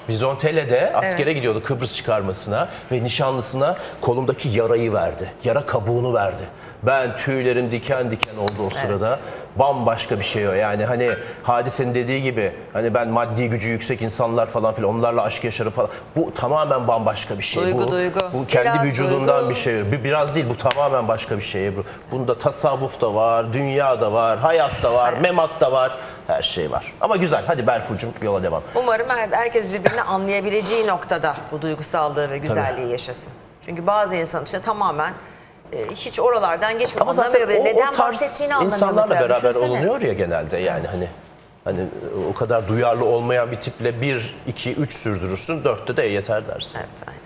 Bizontele'de askere Evet. gidiyordu Kıbrıs çıkarmasına ve nişanlısına kolumdaki yarayı verdi. Yara kabuğunu verdi. Ben tüylerim diken diken oldu o sırada. Bambaşka bir şey o. Yani hani hadisenin dediği gibi hani ben maddi gücü yüksek insanlar falan filan onlarla aşk yaşarım falan. Bu tamamen bambaşka bir şey. Duygu, bu, duygu. Bu kendi Biraz vücudundan duygu. bir şey. Bir, biraz değil bu tamamen başka bir şey Ebru. Bunda tasavvuf da var, dünya da var, hayat da var, memat da var. Her şey var. Ama güzel. Hadi Berfucuğum yola devam. Umarım her- herkes birbirini anlayabileceği noktada bu duygusallığı ve güzelliği yaşasın. Çünkü bazı insan işte tamamen e, hiç oralardan geçmiyor. Ama zaten Anlamıyor o, neden o tarz insanlarla mesela. beraber Düşünsene. olunuyor ya genelde yani hani hani o kadar duyarlı olmayan bir tiple bir, iki, üç sürdürürsün, dörtte de yeter dersin. Evet aynen.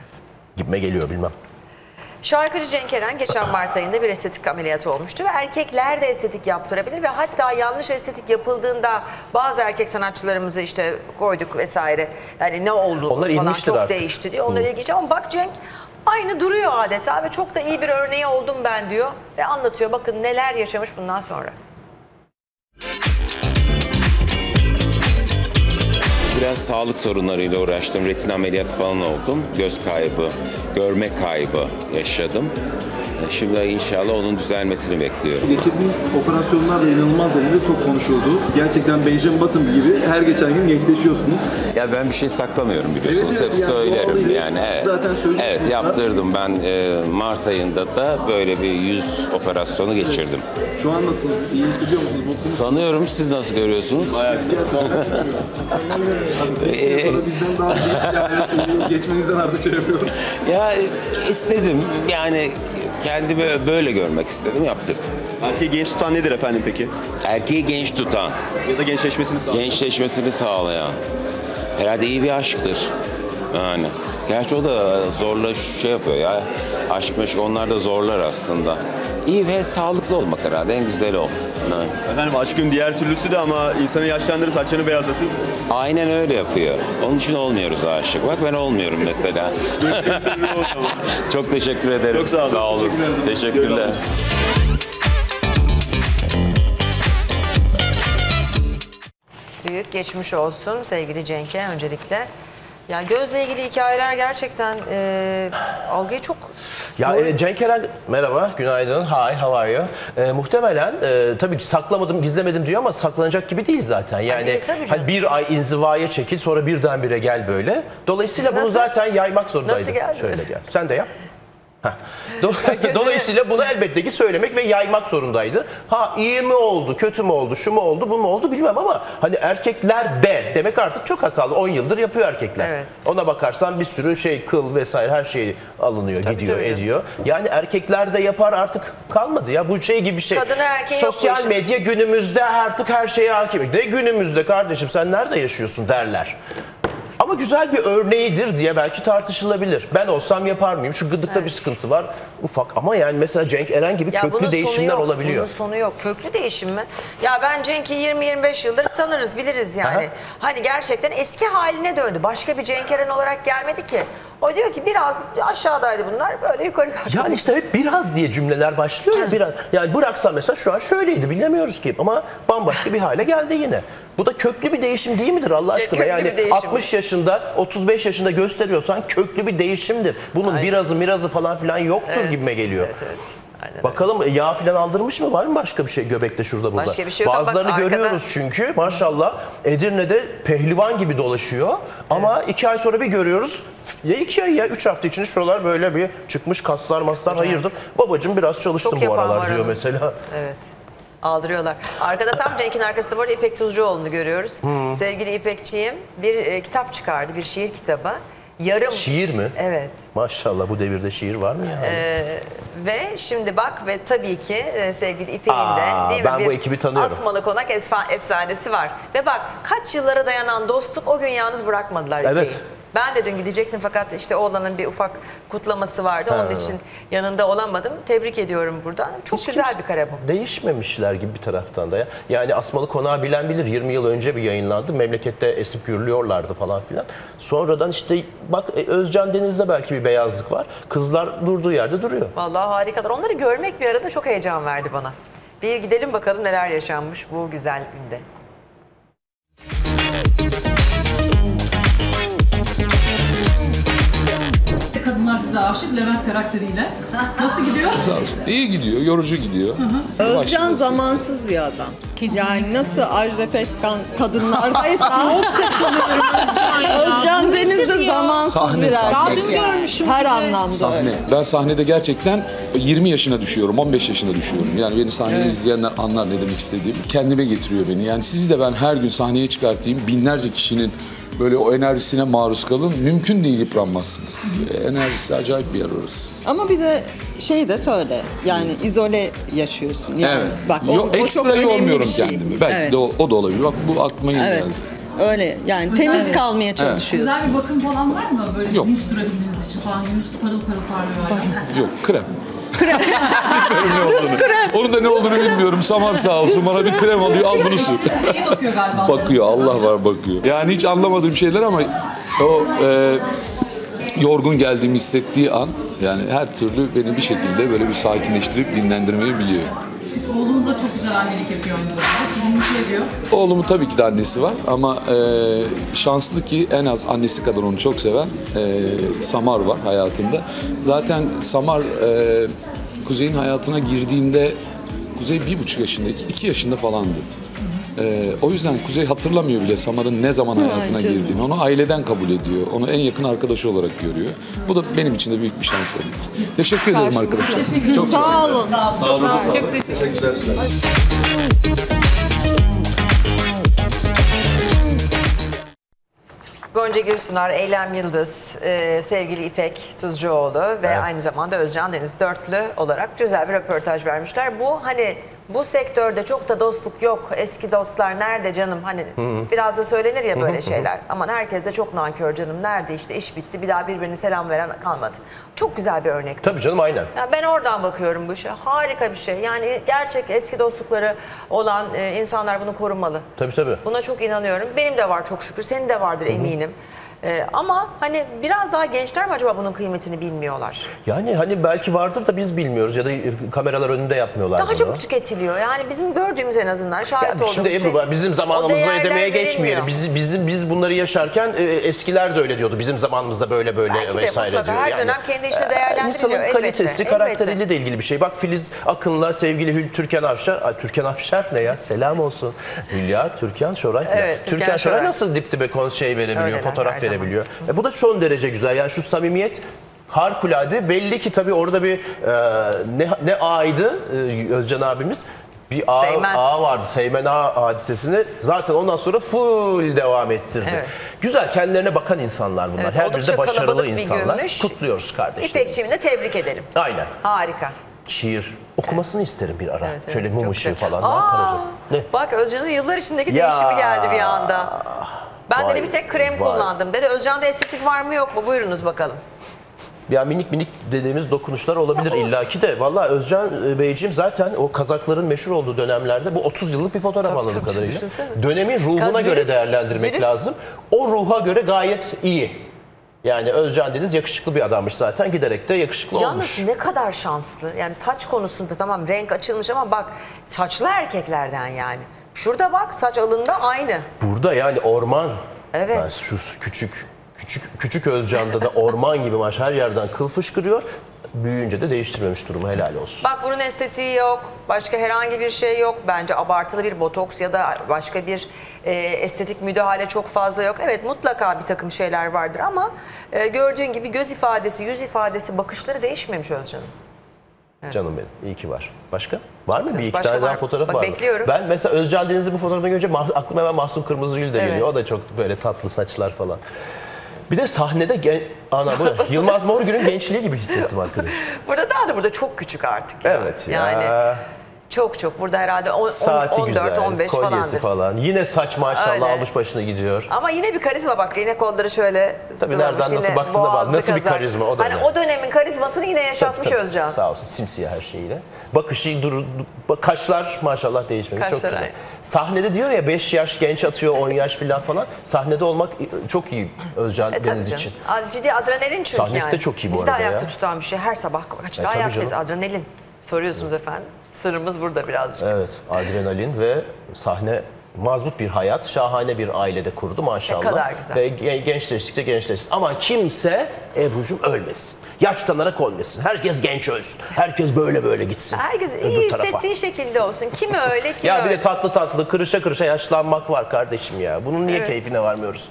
Gibime geliyor bilmem. Şarkıcı Cenk Eren geçen Mart ayında bir estetik ameliyatı olmuştu ve erkekler de estetik yaptırabilir ve hatta yanlış estetik yapıldığında bazı erkek sanatçılarımızı işte koyduk vesaire yani ne oldu Onlar falan çok artık. değişti diyor. Onlara ilginç ama bak Cenk aynı duruyor adeta ve çok da iyi bir örneği oldum ben diyor ve anlatıyor bakın neler yaşamış bundan sonra. Biraz sağlık sorunlarıyla uğraştım. Retina ameliyatı falan oldum. Göz kaybı, görme kaybı yaşadım. Şimdi inşallah onun düzelmesini bekliyorum. Geçirdiğiniz operasyonlar da inanılmaz derecede çok konuşuldu. Gerçekten Benjamin Button gibi her geçen gün gençleşiyorsunuz. Ya ben bir şey saklamıyorum biliyorsunuz. Evet, Hep yani söylerim yani. Evet. Zaten Evet yaptırdım ben e, Mart ayında da böyle bir yüz operasyonu geçirdim. Şu an nasılsınız? İyi hissediyor musunuz? Mutlu Sanıyorum siz nasıl görüyorsunuz? Bayağı güzel. Bizden daha büyük yani geçmenizden artık şey yapıyoruz. Ya istedim yani kendimi böyle görmek istedim yaptırdım. Erkeği genç tutan nedir efendim peki? Erkeği genç tutan. Ya da gençleşmesini sağlayan. Gençleşmesini sağlayan. Herhalde iyi bir aşktır. Yani. Gerçi o da zorla şey yapıyor ya. Aşk meşk onlar da zorlar aslında. İyi ve sağlıklı olmak herhalde en güzeli o. Yani. Efendim aşkın diğer türlüsü de ama insanı yaşlandırır, saçlarını beyazlatır. Aynen öyle yapıyor. Onun için olmuyoruz aşık. Bak ben olmuyorum mesela. Çok teşekkür ederim. Çok sağ olun. Sağ olun. Teşekkür. Teşekkürler. Büyük geçmiş olsun sevgili Cenk'e öncelikle. Ya gözle ilgili hikayeler gerçekten e, algıyı çok Ya e, Cenk Eren merhaba, günaydın. Hi, how are you? E, muhtemelen e, tabii ki saklamadım, gizlemedim diyor ama saklanacak gibi değil zaten. Yani değil, tabii hani bir ay inzivaya çekil sonra birdenbire gel böyle. Dolayısıyla bunu Nasıl? zaten yaymak zorundaydı. Nasıl geldi? Şöyle gel. Sen de yap. Dolayısıyla bunu elbette ki söylemek ve yaymak zorundaydı. Ha iyi mi oldu, kötü mü oldu, şu mu oldu, bu mu oldu bilmem ama hani erkekler de demek artık çok hatalı. 10 yıldır yapıyor erkekler. Evet. Ona bakarsan bir sürü şey, kıl vesaire her şey alınıyor, gidiyor, tabii canım. ediyor. Yani erkekler de yapar artık kalmadı ya. Bu şey gibi bir şey. Kadın erkeği yok Sosyal işin. medya günümüzde artık her şeye hakim. Ne günümüzde kardeşim sen nerede yaşıyorsun derler. Ama güzel bir örneğidir diye belki tartışılabilir. Ben olsam yapar mıyım? Şu gıdıkta bir sıkıntı var. Ufak ama yani mesela Cenk Eren gibi Ya köklü değişimler yok, olabiliyor. Bunun sonu yok. Köklü değişim mi? Ya ben Cenk'i 20-25 yıldır tanırız, biliriz yani. Aha. Hani gerçekten eski haline döndü. Başka bir Cenk Eren olarak gelmedi ki. O diyor ki biraz aşağıdaydı bunlar, böyle yukarı kalktı. Yani işte hep biraz diye cümleler başlıyor ya biraz. Yani bıraksan mesela şu an şöyleydi bilemiyoruz ki ama bambaşka bir hale geldi yine. Bu da köklü bir değişim değil midir Allah aşkına? köklü Yani bir değişim. 60 yaşında 35 yaşında gösteriyorsan köklü bir değişimdir. Bunun birazı mirazı falan filan yoktur Evet, gibime geliyor. evet, evet. Aynen Bakalım e, yağ filan aldırmış mı? Var mı başka bir şey göbekte şurada burada? Başka bir şey yok Bazılarını bak görüyoruz çünkü maşallah Edirne'de pehlivan gibi dolaşıyor. Ama iki ay sonra bir görüyoruz. Ya iki ay ya üç hafta içinde şuralar böyle bir çıkmış kaslar maslar hayırdır. Babacım biraz çalıştım Çok bu aralar var diyor mesela. Evet. Aldırıyorlar. Arkada tam Cenk'in arkasında bu arada İpek Tuzcuoğlu'nu görüyoruz. Hı. Sevgili İpekçiğim bir e, kitap çıkardı, bir şiir kitabı. Yarım. Şiir mi? Evet. Maşallah bu devirde şiir var mı ya? Ee, ve şimdi bak ve tabii ki e, sevgili İpek'in de değil mi? ben bu ekibi tanıyorum. Asmalı Konak efsanesi var. Ve bak kaç yıllara dayanan dostluk o gün yalnız bırakmadılar Evet. Ben de dün gidecektim fakat işte oğlanın bir ufak kutlaması vardı. Ha. Onun için yanında olamadım. Tebrik ediyorum buradan. Çok güzel bir kare bu. Değişmemişler gibi bir taraftan da ya. Yani Asmalı Konağı bilen bilir 20 yıl önce bir yayınlandı. Memlekette esip gürlüyorlardı falan filan. Sonradan işte bak e, Özcan Deniz'de belki bir beyazlık var. Kızlar durduğu yerde duruyor. Vallahi harikalar. Onları görmek bir arada çok heyecan verdi bana. Bir gidelim bakalım neler yaşanmış bu güzel günde. Kadınlar size aşık Levent karakteriyle. Nasıl gidiyor? İyi gidiyor, yorucu gidiyor. Özcan zamansız bir adam. Yani nasıl Ajda Pekkan kadınlardaysa Çok katılıyorum Özcan ya. Özcan Deniz de zamansız Sahne, bir sahne. erkek Daha dün yani. görmüşüm Her bir de. anlamda Sahne. öyle. Ben sahnede gerçekten 20 yaşına düşüyorum, 15 yaşına düşüyorum. Yani beni sahneye Evet. izleyenler anlar ne demek istediğimi. Kendime getiriyor beni. Yani sizi de ben her gün sahneye çıkartayım. Binlerce kişinin böyle o enerjisine maruz kalın. Mümkün değil yıpranmazsınız. Enerjisi acayip bir yer orası. Ama bir de şey de söyle. Yani izole yaşıyorsun. Yani evet. bak o, Yo, o çok ekstra önemli yormuyorum bir şey. kendimi. Belki Evet. de o, o da olabilir. Bak bu aklıma yeni Evet. geldi. Öyle yani temiz Evet. kalmaya çalışıyorsun. Güzel bir bakım falan var mı? Böyle Yok. dinç durabilmeniz için falan. Yüz parıl parıl parlıyor. hala. Yok krem. Krem. Düz krem. Onun da ne olduğunu bilmiyorum. Samar sağ olsun bana bir krem alıyor. Al bunu sür. İyi bakıyor galiba. Bakıyor Allah var bakıyor. Yani hiç anlamadığım şeyler ama o e, yorgun geldiğimi hissettiği an yani her türlü beni bir şekilde böyle bir sakinleştirip dinlendirmeyi biliyor. Oğlunuz da çok güzel annelik yapıyor aynı zamanda. Sizi mutlu ediyor. Oğlumun tabii ki de annesi var ama e, şanslı ki en az annesi kadar onu çok seven e, Samar var hayatında. Zaten Samar e, Kuzey'in hayatına girdiğinde Kuzey bir buçuk yaşında, iki, iki yaşında falandı. Ee, o yüzden Kuzey hatırlamıyor bile Samar'ın ne zaman hayatına canım. girdiğini. Onu aileden kabul ediyor. Onu en yakın arkadaşı olarak görüyor. Bu da benim için de büyük bir şans tabii ki. Teşekkür ederim arkadaşlar. Çok sağ Sağ olun. olun. Sağ olun. Çok teşekkür Gonca Gürsunar, Eylem Yıldız, e, sevgili İpek Tuzcuoğlu ve aynı zamanda Özcan Deniz Dörtlü olarak güzel bir röportaj vermişler. Bu hani bu sektörde çok da dostluk yok. Eski dostlar nerede canım? Hani hı. biraz da söylenir ya böyle hı. şeyler. Aman herkes de çok nankör canım. Nerede işte iş bitti bir daha birbirine selam veren kalmadı. Çok güzel bir örnek. Tabii canım aynen. Ya ben oradan bakıyorum bu işe. Harika bir şey. Yani gerçek eski dostlukları olan e, insanlar bunu korumalı. Tabii tabii. Buna çok inanıyorum. Benim de var çok şükür. Senin de vardır eminim. Ee, ama hani biraz daha gençler mi acaba bunun kıymetini bilmiyorlar? Yani hani belki vardır da biz bilmiyoruz ya da kameralar önünde yapmıyorlar Daha bunu. çabuk tüketiliyor. Yani bizim gördüğümüz en azından şahit Ya olduğumuz şimdi şey. Bizim zamanımızda ödemeye geçmeyelim. Biz, bizim biz bunları yaşarken e, eskiler de öyle diyordu. Bizim zamanımızda böyle böyle Belki de vesaire mutlaka diyor. her dönem kendi içinde e, değerlendiriliyor, İnsanın elbette, kalitesi, elbette. karakteriyle de ilgili bir şey. Bak Filiz Akın'la sevgili Hül Türkan Afşar. Ay, Türkan Afşar ne ya? Selam olsun. Hülya, Türkan Şoray. Evet, Türkan Türkan Şoray Şoray. nasıl dip dibe şey verebiliyor, Öyleler, her zaman. verebiliyor. E, bu da son derece güzel. Yani şu samimiyet harikulade. Belli ki tabii orada bir e, ne, ne ağydı e, Özcan abimiz? Bir ağ, Seymen. ağ vardı. Seymen Ağa hadisesini zaten ondan sonra full devam ettirdi. Evet. Güzel kendilerine bakan insanlar bunlar. Evet, Her biri de başarılı insanlar. günmüş. Kutluyoruz kardeşlerimizi. İpekçiğimi de tebrik edelim. Aynen. Harika. Şiir okumasını isterim bir ara. Evet, evet, Şöyle mum ışığı falan. Aa? Ne? Bak Özcan'ın yıllar içindeki Ya. değişimi geldi bir anda. Ben de Vay, bir tek krem vay. kullandım. Dedi Özcan'da estetik var mı yok mu? Buyurunuz bakalım. Ya minik minik dediğimiz dokunuşlar olabilir illaki de. Valla Özcan e, Beyciğim zaten o kazakların meşhur olduğu dönemlerde bu 30 yıllık bir fotoğraf Tabii, anladığım tabii, kadarıyla. düşünsene. Dönemin ruhuna Zülüf, göre değerlendirmek zülüf. lazım. O ruha göre gayet iyi. Yani Özcan Deniz yakışıklı bir adammış zaten. Giderek de yakışıklı Yalnız olmuş. ne kadar şanslı. Yani saç konusunda tamam renk açılmış ama bak saçlı erkeklerden yani. Şurada bak saç alında aynı. Burada yani orman. Evet. Yani şu küçük küçük küçük Özcan'da da orman gibi maş her yerden kıl fışkırıyor. Büyüyünce de değiştirmemiş durumu helal olsun. Bak bunun estetiği yok. Başka herhangi bir şey yok. Bence abartılı bir botoks ya da başka bir e, estetik müdahale çok fazla yok. Evet mutlaka bir takım şeyler vardır ama e, gördüğün gibi göz ifadesi, yüz ifadesi, bakışları değişmemiş Özcan'ın. Canım benim. iyi ki var. Başka? Var mı? Güzel. Bir iki tane daha var. fotoğraf Bak var mı? bekliyorum. Ben mesela Özcan Deniz'i bu fotoğrafını görünce aklıma hemen Mahsun Kırmızıgül de Evet. geliyor. O da çok böyle tatlı saçlar falan. Bir de sahnede gen... Ana bu? Yılmaz Morgül'ün gençliği gibi hissettim arkadaş. Burada daha da burada çok küçük artık. ya. Evet ya. Yani çok çok. Burada herhalde on- on- Saati 14, güzel, 15 kolyesi falandır. falan. Yine saç maşallah Öyle. almış başına gidiyor. Ama yine bir karizma bak yine kolları şöyle Tabii nereden nasıl yine baktığına bağlı. Nasıl bir kazak. karizma o da Hani o dönemin karizmasını yine yaşatmış Tabii, tabii. Özcan. Sağ olsun simsiyah her şeyiyle. Bakışı, dur, kaşlar maşallah değişmemiş. çok Kaşlar güzel. aynı. Sahnede diyor ya 5 yaş genç atıyor 10 yaş falan falan. Sahnede olmak çok iyi Özcan E, Deniz için. Ciddi adrenalin çünkü Sahnesi yani. de çok iyi bu Bizi de arada ya. ayakta tutan bir şey. Her sabah kaçta E, ayaktayız canım. adrenalin. Soruyorsunuz efendim. Sırrımız burada birazcık. Evet adrenalin ve sahne mazbut bir hayat, şahane bir ailede kurdu maşallah. Ne kadar güzel. Ve gen- gençleştikçe gençleşsin. Ama kimse Ebru'cum ölmesin. Yaşlanarak ölmesin. Herkes genç ölsün. Herkes böyle böyle gitsin. Herkes öbür iyi tarafa. hissettiği şekilde olsun. Kimi öyle, kimi Ya bir öyle. de tatlı tatlı kırışa kırışa yaşlanmak var kardeşim ya. Bunun niye Evet. keyfine varmıyoruz?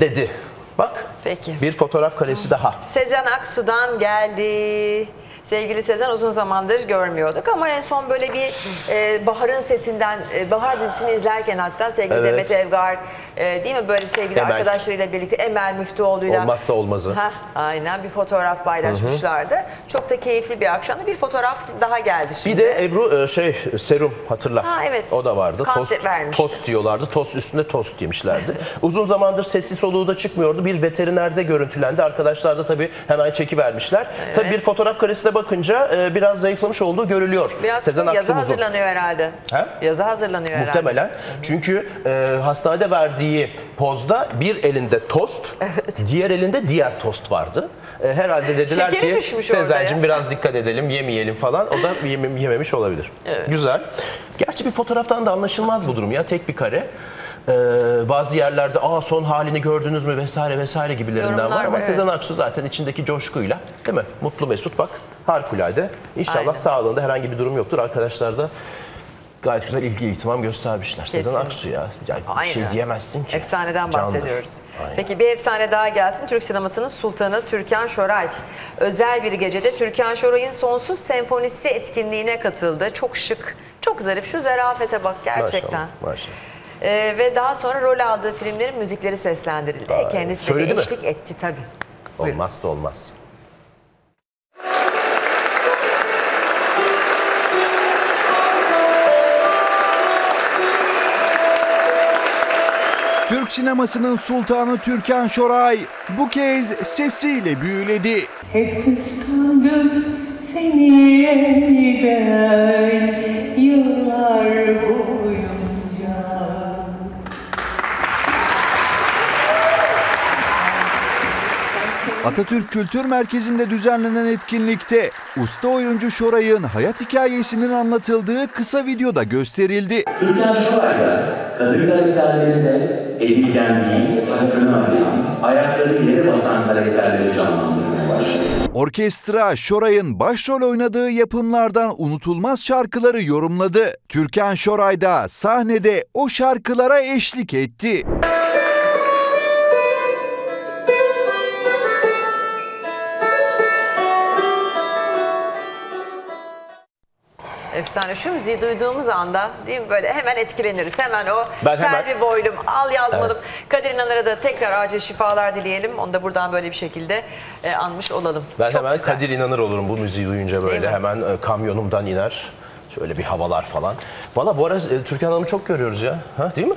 Dedi. Bak Peki. bir fotoğraf karesi daha. Sezen Aksu'dan geldi. Sevgili Sezen uzun zamandır görmüyorduk ama en son böyle bir e, Bahar'ın setinden, e, Bahar dizisini izlerken hatta sevgili Evet. Demet Evgar, e, değil mi böyle sevgili Emel. arkadaşlarıyla birlikte Emel Müftüoğlu'yla. Olmazsa olmazı. Heh, aynen bir fotoğraf paylaşmışlardı. Çok da keyifli bir akşamdı. Bir fotoğraf daha geldi şimdi. Bir de Ebru e, şey serum hatırla. Ha, evet. O da vardı. Kan Tost, vermişti. tost diyorlardı. Tost üstünde tost yemişlerdi. Uzun zamandır sesi soluğu da çıkmıyordu. Bir veterinerde görüntülendi. Arkadaşlar da tabii hemen çekivermişler. Evet. Tabii bir fotoğraf karesine bakınca e, biraz zayıflamış olduğu görülüyor. Biraz Sezen yazı Aksu'muzun. hazırlanıyor herhalde. He? Yazı hazırlanıyor herhalde. Muhtemelen. Çünkü e, hastanede verdiği pozda bir elinde tost, diğer elinde diğer tost vardı. E, herhalde dediler Şekeri ki Sezen'cim ya." biraz dikkat edelim, yemeyelim falan. O da yeme- yememiş olabilir. Güzel. Gerçi bir fotoğraftan da anlaşılmaz bu durum ya. Tek bir kare. Ee, bazı yerlerde aa son halini gördünüz mü vesaire vesaire gibilerinden Yorumlar var ama evet. Sezen Aksu zaten içindeki coşkuyla değil mi? Mutlu Mesut bak harikulade. İnşallah Aynen. sağlığında herhangi bir durum yoktur. Arkadaşlar da gayet güzel ilgi ihtimam göstermişler. Sezen Kesinlikle. Aksu ya. Yani bir şey diyemezsin ki. Efsaneden Candır. bahsediyoruz. Aynen. Peki bir efsane daha gelsin. Türk sinemasının sultanı Türkan Şoray. Özel bir gecede Türkan Şoray'ın Sonsuz Senfonisi etkinliğine katıldı. Çok şık, çok zarif. Şu zarafete bak gerçekten. Maşallah, maşallah. Ee, ve daha sonra rol aldığı filmlerin müzikleri seslendirildi. Kendisi de söyledi mi? eşlik etti tabii. Olmazsa olmaz. Türk sinemasının sultanı Türkan Şoray bu kez sesiyle büyüledi. Hep kıskandım seni yeniden Atatürk Kültür Merkezi'nde düzenlenen etkinlikte usta oyuncu Şoray'ın hayat hikayesinin anlatıldığı kısa videoda gösterildi. Türkan Şoray'da kadın karakterlerine etkilendiği, farkını arayan, ayakları yere basan karakterleri canlandırmaya başladı. Orkestra Şoray'ın başrol oynadığı yapımlardan unutulmaz şarkıları yorumladı. Türkan Şoray da sahnede o şarkılara eşlik etti. Efsane. Şu müziği duyduğumuz anda değil mi böyle hemen etkileniriz. Hemen o Ben Selvi hemen- Boylum al yazmadım. Kadir İnanır'a da tekrar acil şifalar dileyelim. Onu da buradan böyle bir şekilde e, anmış olalım. Ben Çok hemen güzel. Kadir inanır olurum bu müziği duyunca böyle hemen e, kamyonumdan iner. Şöyle bir havalar falan. Valla bu ara e, Türkan Hanım'ı çok görüyoruz ya. Ha, değil mi?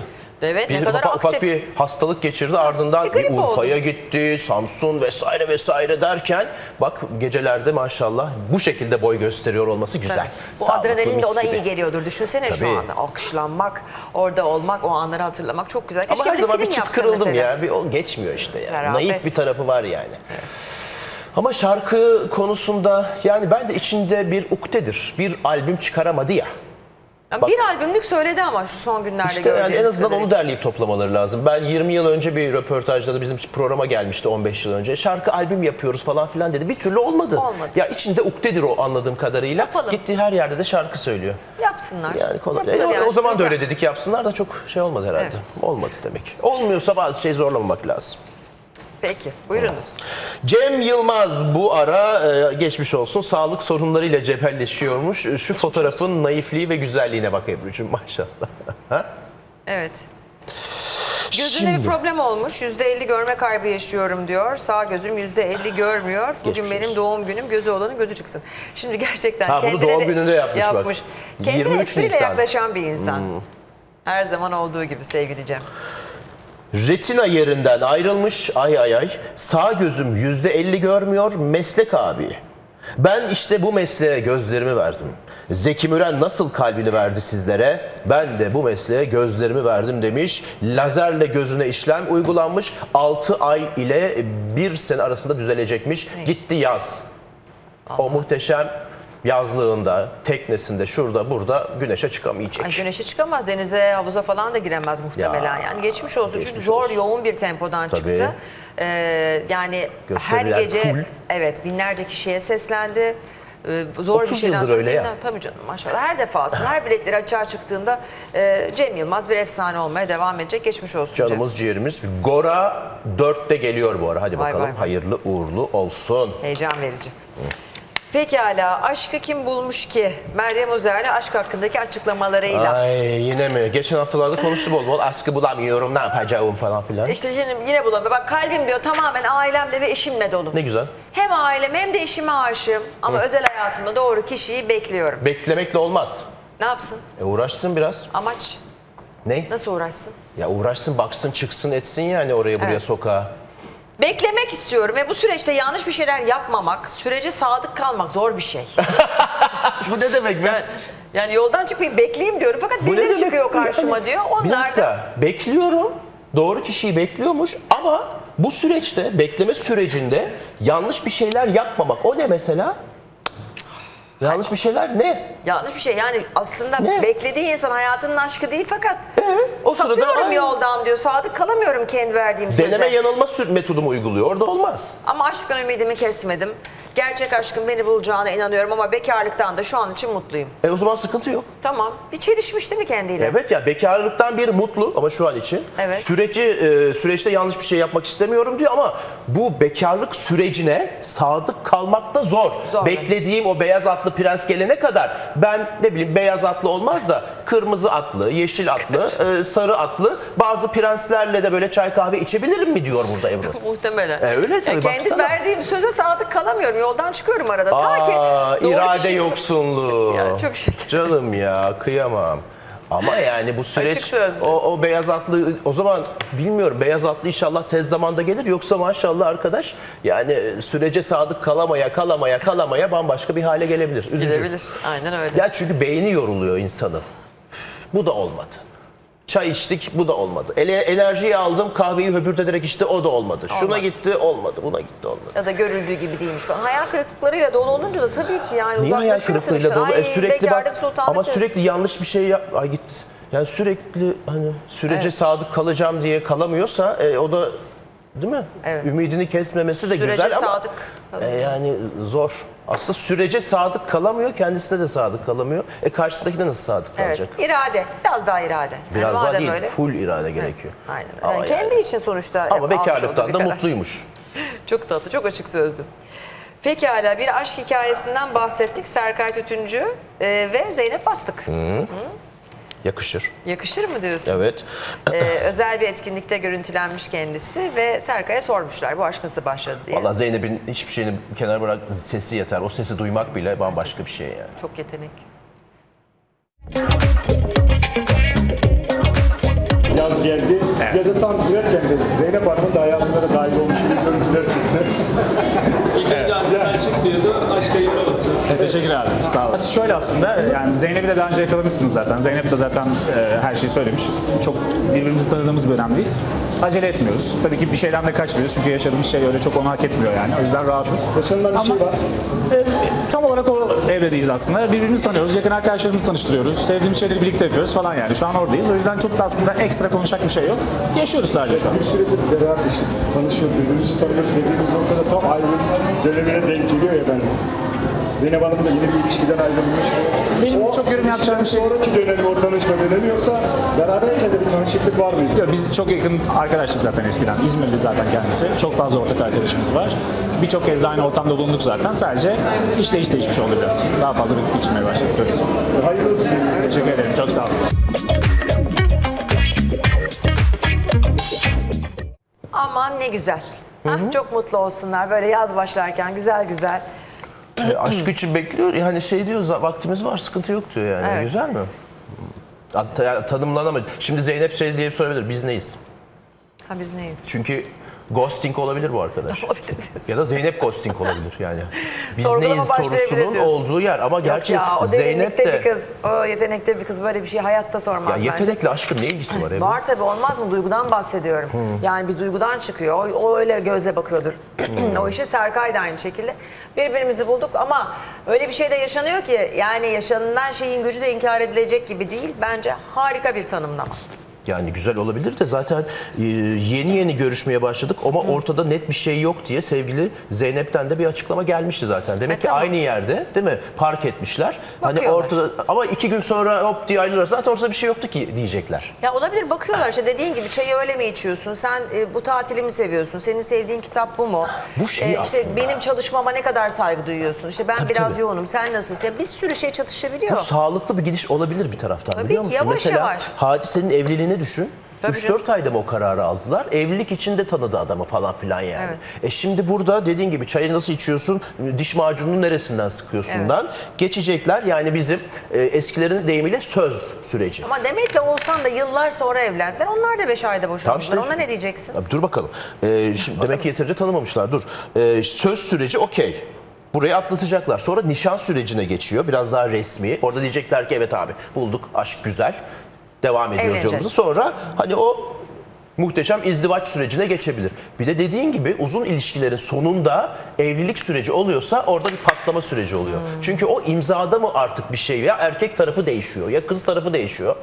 Evet ne Bir kadar ufak, aktif. ufak bir hastalık geçirdi ardından Bir bir Urfa'ya gitti, Samsun vesaire vesaire derken bak gecelerde maşallah bu şekilde boy gösteriyor olması güzel. Tabii. Bu Sağlıklı, adrenalin de ona gibi. iyi geliyordur. Düşünsene şu Tabii. anda alkışlanmak, orada olmak, o anları hatırlamak çok güzel. Keşke Ama her zaman bir çıt kırıldım mesela. ya. Bir o geçmiyor işte ya. Zarafet. Naif bir tarafı var yani. Ama şarkı konusunda yani ben de içinde bir uktedir. Bir albüm çıkaramadı ya. Ya Bak- bir albümlük söyledi ama şu son günlerde İşte yani en azından kadarıyla. onu derleyip toplamaları lazım. Ben 20 yıl önce bir röportajda da bizim programa gelmişti 15 yıl önce. Şarkı albüm yapıyoruz falan filan dedi. Bir türlü olmadı. Olmadı. Ya içinde uktedir o anladığım kadarıyla. Gittiği her yerde de şarkı söylüyor. Yapsınlar. Yani kolay. E, o- yani. o zaman da öyle dedik yapsınlar da çok şey olmadı herhalde. Evet. Olmadı demek. Olmuyorsa bazı şey zorlamamak lazım. Peki buyurunuz. Cem Yılmaz bu ara e, geçmiş olsun sağlık sorunlarıyla cebelleşiyormuş. E, Şu fotoğrafın naifliği ve güzelliğine bak Ebru'cum maşallah. Evet. Gözünde Şimdi- bir problem olmuş. %50 görme kaybı yaşıyorum diyor. Sağ gözüm %50 görmüyor. Bugün Geçmiş benim olsun. doğum günüm. Gözü olanın gözü çıksın. Şimdi gerçekten Ha, bunu doğum de gününde yapmış bak. Kendine 23 espriyle Nisan. yaklaşan bir insan. Hmm. Her zaman olduğu gibi sevgili Cem. Retina yerinden ayrılmış ay ay ay. Sağ gözüm %50 görmüyor meslek abi. Ben işte bu mesleğe gözlerimi verdim. Zeki Müren nasıl kalbini verdi sizlere? Ben de bu mesleğe gözlerimi verdim demiş. Lazerle gözüne işlem uygulanmış. 6 ay ile 1 sene arasında düzelecekmiş. Gitti yaz. O muhteşem yazlığında, teknesinde, şurada, burada güneşe çıkamayacak. Ay güneşe çıkamaz. Denize, havuza falan da giremez muhtemelen. Ya, yani geçmiş olsun. Çünkü geçmiş zor, olsun. yoğun bir tempodan Tabii. çıktı. Ee, yani her gece full. evet binlerce kişiye seslendi. Ee, zor 30 bir şeyden yıldır sonra öyle ya. Tabii canım maşallah. Her defasında her biletleri açığa çıktığında e, Cem Yılmaz bir efsane olmaya devam edecek. Geçmiş olsun Cem. Canımız ciğerimiz. Gora 4'te geliyor bu ara. Hadi Vay, bakalım. vay, vay. Hayırlı uğurlu olsun. Heyecan verici. Pekala aşkı kim bulmuş ki? Meryem Uzer'le aşk hakkındaki açıklamalarıyla. Ay yine mi? Geçen haftalarda konuştu bol bol. Askı bulamıyorum ne yapacağım falan filan. İşte yine, yine bulamıyor. Bak kalbim diyor tamamen ailemle ve eşimle dolu. Ne güzel. Hem ailem hem de eşime aşığım. Ama Hı. özel hayatımda doğru kişiyi bekliyorum. Beklemekle olmaz. Ne yapsın? E uğraşsın biraz. Amaç Ne? nasıl uğraşsın? Ya uğraşsın baksın çıksın etsin yani oraya buraya Evet. sokağa. Beklemek istiyorum ve bu süreçte yanlış bir şeyler yapmamak, sürece sadık kalmak zor bir şey. Bu ne demek be? Yani yoldan çıkmayayım bekleyeyim diyorum fakat Bu birileri çıkıyor karşıma yani? diyor. Bir Onlar da dakika. Bekliyorum. Doğru kişiyi bekliyormuş ama bu süreçte bekleme sürecinde yanlış bir şeyler yapmamak. O ne mesela? Yanlış bir şeyler ne? yanlış bir şey. Yani aslında Ne? beklediği insan hayatının aşkı değil fakat o sadık sırada sapıyorum ay, yoldan diyor. Sadık kalamıyorum kendi verdiğim söze. deneme yanılma metodumu uyguluyor. Orada olmaz. Ama aşktan ümidimi kesmedim. Gerçek aşkın beni bulacağına inanıyorum ama bekarlıktan da şu an için mutluyum. E o zaman sıkıntı yok. Tamam. Bir çelişmiş değil mi kendiyle? Evet ya bekarlıktan bir mutlu ama şu an için. Evet. Süreci e, süreçte yanlış bir şey yapmak istemiyorum diyor ama bu bekarlık sürecine sadık kalmak da zor. Zor. Beklediğim o beyaz atlı prens gelene kadar ben ne bileyim beyaz atlı olmaz da kırmızı atlı, yeşil atlı, e, sarı atlı bazı prenslerle de böyle çay kahve içebilirim mi diyor burada Ebru. Muhtemelen. E, öyle tabii, Ya kendi baksana. verdiğim söze sadık kalamıyorum. Yoldan çıkıyorum arada. Ta ki Aa, doğru irade kişi- yoksunluğu. Ya çok şeker. Canım ya kıyamam. Ama yani bu süreç o, o beyaz atlı o zaman bilmiyorum beyaz atlı inşallah tez zamanda gelir yoksa maşallah arkadaş yani sürece sadık kalamaya kalamaya kalamaya bambaşka bir hale gelebilir. Üzücü. Gidebilir. Aynen öyle. Ya çünkü beyni yoruluyor insanın. Bu da olmadı. Çay içtik bu da olmadı. Ele, enerjiyi aldım kahveyi höpürteterek işte o da olmadı. Şuna Olmadı. gitti olmadı buna gitti olmadı. Ya da görüldüğü gibi değilmiş. Hayal kırıklıklarıyla dolu olunca da tabii ki yani Niye hayal kırıklığıyla dolu? Ay, E sürekli bak ama sürekli yanlış bir şey yap. Ay git. Yani sürekli hani sürece Evet. sadık kalacağım diye kalamıyorsa e, o da değil mi? Evet. Ümidini kesmemesi de Sürece güzel ama sadık e, yani zor. Aslında sürece sadık kalamıyor, kendisine de sadık kalamıyor. E karşısındakine nasıl sadık Evet. kalacak? İrade. Biraz daha irade. Yani Biraz daha madem değil, öyle. full irade gerekiyor. Aynen öyle. Ama Yani yani- kendi için sonuçta. Ama almış olduğu bekarlıktan bir da karar. mutluymuş. Çok tatlı, çok açık sözlü. Pekala bir aşk hikayesinden bahsettik. Serkay Tütüncü e, ve Zeynep Bastık. Hı. Yakışır. Yakışır mı diyorsun? Evet. Ee, özel bir etkinlikte görüntülenmiş kendisi ve Serkay'a sormuşlar bu aşk nasıl başladı diye. Valla Zeynep'in hiçbir şeyini kenara bırak sesi yeter. O sesi duymak bile bambaşka bir şey yani. Çok yetenek. Teşekkür. Sağ olun. Şöyle aslında, yani Zeynep'i de daha önce yakalamışsınız zaten. Zeynep de zaten e, her şeyi söylemiş. Çok birbirimizi tanıdığımız bir dönemdeyiz. Acele etmiyoruz. Tabii ki bir şeyden de kaçmıyoruz. Çünkü yaşadığımız şey öyle çok onu hak etmiyor yani. O yüzden rahatız. Yaşanılan bir şey var. E, tam olarak o evredeyiz aslında. Birbirimizi tanıyoruz, yakın arkadaşlarımızı tanıştırıyoruz. Sevdiğimiz şeyleri birlikte yapıyoruz falan yani. Şu an oradayız. O yüzden çok da aslında ekstra konuşacak bir şey yok. Yaşıyoruz sadece şu an. Bir süredir beraber işte tanışıyor, birbirimizi tanıyoruz dediğimiz noktada tam ayrılık dönemine denk geliyor ya ben. Zeynep Hanım da yeni bir ilişkiden ayrılmış. Benim çok yorum yapacağım şey Sonraki dönemi o tanışma dönemi yoksa beraberken de bir tanışıklık var mıydı? Yok, biz çok yakın arkadaştık zaten eskiden. İzmirli zaten kendisi. Çok fazla ortak arkadaşımız var. Birçok kez de aynı ortamda bulunduk zaten. Sadece işle iş değişmiş oldu biraz. Daha fazla birlikte geçirmeye başladık. Hayırlı olsun. Teşekkür ederim. Çok sağ olun. Aman ne güzel. Hah, çok mutlu olsunlar böyle yaz başlarken güzel güzel. E, aşk için bekliyor. Yani şey diyor "za- vaktimiz var sıkıntı yok diyor yani. Evet. Güzel mi? Hatta yani tanımlanamadı. Şimdi Zeynep şey diye sorabilir. Biz neyiz? Ha biz neyiz? Çünkü ghosting olabilir bu arkadaş. Olabilir ya da Zeynep ghosting olabilir yani. Biz Sorgulama neyiz sorusunun diyorsun. olduğu yer. Ama gerçi ya, o Zeynep de... bir kız, o yetenekte bir kız böyle bir şey hayatta sormaz Ya bence. yetenekle aşkın ne ilgisi var? Ebru? Var tabii olmaz mı? Duygudan bahsediyorum. Yani bir duygudan çıkıyor. O, o öyle gözle bakıyordur. o işe Serkay da aynı şekilde. Birbirimizi bulduk ama öyle bir şey de yaşanıyor ki yani yaşanılan şeyin gücü de inkar edilecek gibi değil. Bence harika bir tanımlama. Yani güzel olabilir de zaten e, yeni yeni görüşmeye başladık ama ortada net bir şey yok diye sevgili Zeynep'ten de bir açıklama gelmişti zaten. Demek E, ki tamam. aynı yerde değil mi? Park etmişler. Hani Bakıyorlar. ortada ama iki gün sonra hop diye ayrılırlar. Zaten ortada bir şey yoktu ki diyecekler. Ya olabilir bakıyorlar işte dediğin gibi çayı öyle mi içiyorsun? Sen e, bu tatili mi seviyorsun? Senin sevdiğin kitap bu mu? Bu şey işte aslında. benim çalışmama ne kadar saygı duyuyorsun? İşte ben Tabii, biraz tabii. yoğunum. Sen nasılsın? Ya Bir sürü şey çatışabiliyor. Bu sağlıklı bir gidiş olabilir bir taraftan Tabii biliyor ki, musun? yavaş Mesela yavaş. Hadise'nin evliliğini düşün. Tabii 3-4 ayda mı o kararı aldılar? Evlilik içinde tanıdı adamı falan filan yani. Evet. E şimdi burada dediğin gibi çayı nasıl içiyorsun? Diş macununu neresinden sıkıyorsundan geçecekler. Yani bizim e, eskilerin deyimiyle söz süreci. Ama Demet'le olsan da yıllar sonra evlendiler. Onlar da 5 ayda boşandılar. Tamam işte- Ona ne diyeceksin? Dur bakalım. Ee, şimdi demek ki yeterince tanımamışlar. Dur. Ee, söz süreci okey. Burayı atlatacaklar. Sonra nişan sürecine geçiyor. Biraz daha resmi. Orada diyecekler ki evet abi bulduk aşk güzel. Devam ediyoruz yolumuza. Sonra hani o muhteşem izdivaç sürecine geçebilir. Bir de dediğin gibi uzun ilişkilerin sonunda evlilik süreci oluyorsa orada bir patlama süreci oluyor. Çünkü o imzada mı artık bir şey ya erkek tarafı değişiyor ya kız tarafı değişiyor.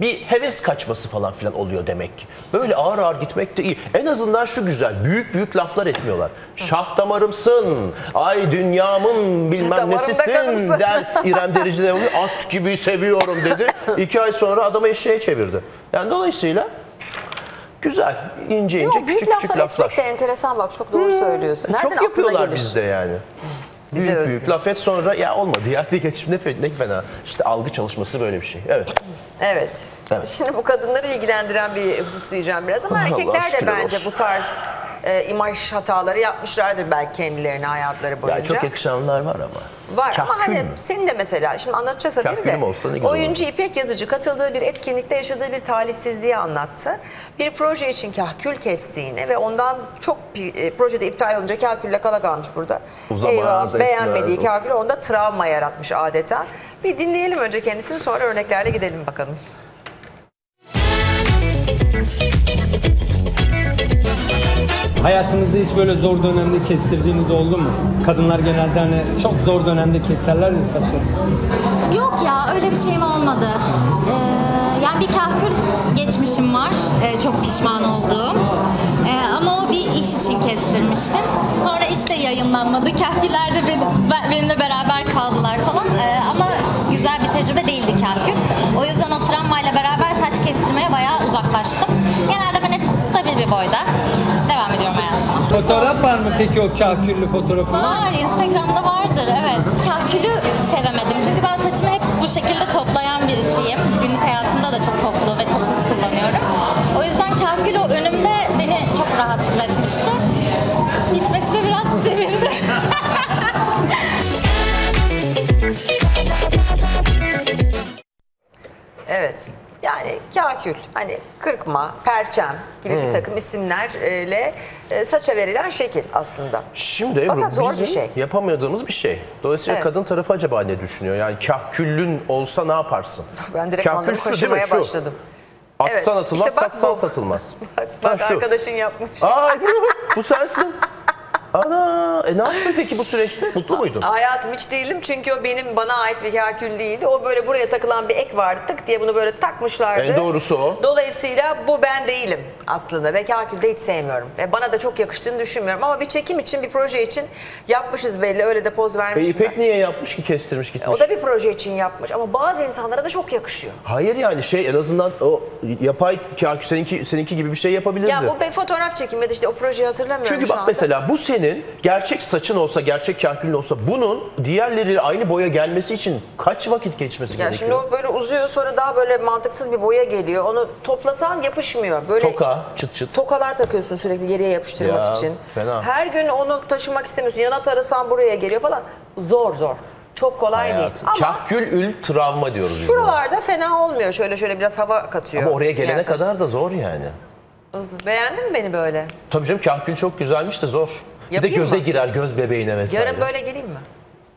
Bir heves kaçması falan filan oluyor demek ki. Böyle ağır ağır gitmek de iyi. En azından şu güzel. Büyük büyük laflar etmiyorlar. Şah damarımsın. Ay dünyamın bilmem nesisin. Der İrem Derici de at gibi seviyorum dedi. İki ay sonra adamı eşeğe çevirdi. Yani dolayısıyla güzel. ince ince Yok, büyük küçük küçük laflar laflar. etmek de enteresan bak çok doğru söylüyorsun. Nereden Çok aklına yapıyorlar gelir? bizde yani. Bize büyük özgü. büyük laf et sonra ya olmadı ya ne geç ne, ne fena. İşte algı çalışması böyle bir şey. Evet. Evet. Evet. Şimdi bu kadınları ilgilendiren bir husus diyeceğim biraz ama Allah erkekler de bence olsun. bu tarz e, imaj hataları yapmışlardır belki kendilerine hayatları boyunca. Ya çok yakışanlar var ama. Var ama Kahkül hani mü? senin de mesela şimdi anlatacağız haberi de olsa ne oyuncu İpek Yazıcı katıldığı bir etkinlikte yaşadığı bir talihsizliği anlattı. Bir proje için kahkül kestiğini ve ondan çok e, projede iptal olunca kahkülle kala kalmış burada. Uzamaz, Eyvah beğenmediği kahkül onda travma yaratmış adeta. Bir dinleyelim önce kendisini sonra örneklerle gidelim bakalım. Hayatınızda hiç böyle zor dönemde kestirdiğiniz oldu mu? Kadınlar genelde hani çok zor dönemde keserler ya saçları. Yok ya öyle bir şeyim olmadı. Ee, yani bir kahkül geçmişim var. Ee, çok pişman olduğum. Ee, ama o bir iş için kestirmiştim. Sonra işte yayınlanmadı. Kahküller de benim- ben- benimle beraber kaldılar falan. Ee, ama güzel bir tecrübe değildi kahkül. O yüzden o travmayla beraber saç kestirmeye bayağı uzaklaştım. Genelde ben hep stabil bir boyda. Fotoğraf var mı peki o kahküllü fotoğrafın? Var, Instagram'da vardır evet. Kahkülü sevemedim çünkü ben saçımı hep bu şekilde toplayan birisiyim. Günlük hayatımda da çok toplu ve topuz kullanıyorum. O yüzden kahkül o önümde beni çok rahatsız etmişti. Gitmesi de biraz sevindim. Evet. Yani kakül, hani kırkma, perçem gibi bir Hmm. takım isimlerle e, saça verilen şekil aslında. Şimdi Ebru Fakat zor bir bizim şey. yapamadığımız bir şey. Dolayısıyla Evet. kadın tarafı acaba ne düşünüyor? Yani kahküllün olsa ne yaparsın? Ben direkt Kahkül şu değil mi? Şu. başladım. Atsan Evet, atılmaz, işte bak satsan bu. satılmaz. Bak, bak Ha, şu. arkadaşın yapmış. Aa Ebru bu sensin. Ana e ne yaptın peki bu süreçte? Mutlu muydun? Hayatım hiç değildim çünkü o benim bana ait bir kakül değildi. O böyle buraya takılan bir ek vardı tık diye bunu böyle takmışlardı. En doğrusu o. Dolayısıyla bu ben değilim aslında ve kakül de hiç sevmiyorum. Ve bana da çok yakıştığını düşünmüyorum. Ama bir çekim için bir proje için yapmışız belli öyle de poz E. İpek niye yapmış ki kestirmiş gitmiş? O da bir proje için yapmış ama bazı insanlara da çok yakışıyor. Hayır yani şey en azından o yapay kahkül seninki, seninki gibi bir şey yapabilirdi. Ya bu bir fotoğraf çekimi de işte o projeyi hatırlamıyorum Çünkü şu bak anda. mesela bu senin gerçek saçın olsa, gerçek kahkülün olsa bunun diğerleriyle aynı boya gelmesi için kaç vakit geçmesi Ya gerekiyor? şimdi o böyle uzuyor sonra daha böyle mantıksız bir boya geliyor. Onu toplasan yapışmıyor. Böyle Toka, çıt çıt. tokalar takıyorsun sürekli geriye yapıştırmak Ya, için. fena. Her gün onu taşımak istemiyorsun. Yana tarasan buraya geliyor falan. Zor zor. Çok kolay değil. Hayat. Ama Kahkül ül travma diyoruz biz buna. şuralarda fena olmuyor. Şöyle şöyle biraz hava katıyor. Ama oraya gelene saç- kadar da zor yani. Beğendin mi beni böyle? Tabii canım kahkül çok güzelmiş de zor. Bir de Yapayım göze mı? girer göz bebeğine vesaire. Yarın böyle geleyim mi?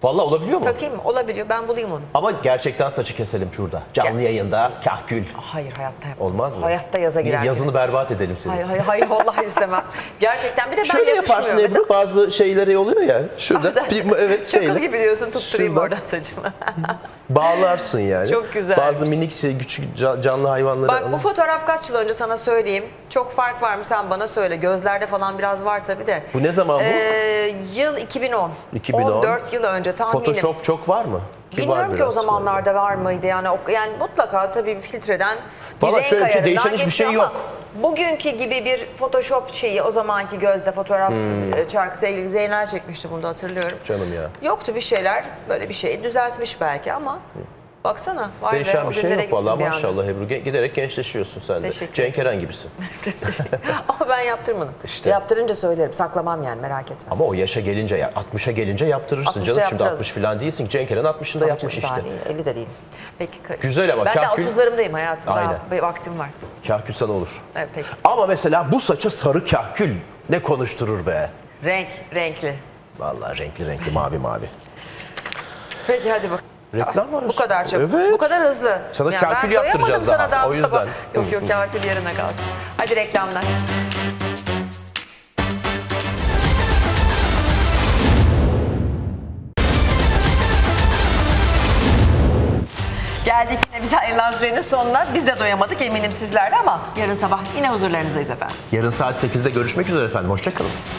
Vallahi olabiliyor mu? Takayım mı? Olabiliyor. Ben bulayım onu. Ama gerçekten saçı keselim şurada. Canlı yayında kahkül. Hayır hayatta yapmam. Olmaz mı? Hayatta yaza girer. Yazını berbat edelim seni. Hayır hayır hayır vallahi istemem. Gerçekten bir de ben Şöyle yaparsın. Ebru bazı şeyleri oluyor ya. Şurada Mesela- bir, evet Çakıl şeyle. gibi diyorsun tutturayım Şuradan. oradan saçımı. Bağlarsın yani. Çok güzelmiş. Bazı minik şey, küçük ca- canlı hayvanları. Bak bu ama- fotoğraf kaç yıl önce sana söyleyeyim. Çok fark var mı sen bana söyle. Gözlerde falan biraz var tabii de. Bu ne zaman bu? Ee, yıl 2010. 2010. 14 yıl önce tahminim. Photoshop çok var mı? Ki var Bilmiyorum ki o zamanlarda var mıydı yani o, yani mutlaka tabii bir filtreden bir Valla renk şöyle bir şey, değişen hiçbir şey yok. Bugünkü gibi bir Photoshop şeyi o zamanki gözde fotoğraf Hmm. e, çarkı ilgili Zeynel çekmişti bunu da hatırlıyorum. Canım ya. Yoktu bir şeyler böyle bir şey düzeltmiş belki ama baksana vay be Değişen o bir şey yok valla maşallah Ebru. Giderek gençleşiyorsun sen de. Teşekkür Cenk Eren gibisin. Ama ben yaptırmadım. İşte. Yaptırınca söylerim saklamam yani merak etme. Ama o yaşa gelince, ya 60'a gelince yaptırırsın 60'ta canım. Şimdi yaptıralım. 60 falan değilsin. Cenk Eren 60'ında Tabii yapmış canım, işte. değil, 50 de değil. Peki. Güzel ama Ben kahkül- de 30'larımdayım hayatım. Aynen. Daha bir vaktim var. Kahkül sana olur. Evet peki. Ama mesela bu saça sarı kahkül ne konuşturur be? Renk, renkli. Vallahi renkli renkli mavi mavi. Peki hadi bak. Reklam var. Bu kadar çabuk. Evet. Bu kadar hızlı. Sana Ya kakül yaptıracağız sana daha, daha o bu sabah. yüzden. Yok yok kakül yarına kalsın. Hadi reklamlar. Geldik yine bize ayrılan sürenin sonuna. Biz de doyamadık eminim sizler de ama yarın sabah yine huzurlarınızdayız efendim. Yarın saat 8'de görüşmek üzere efendim. Hoşçakalınız.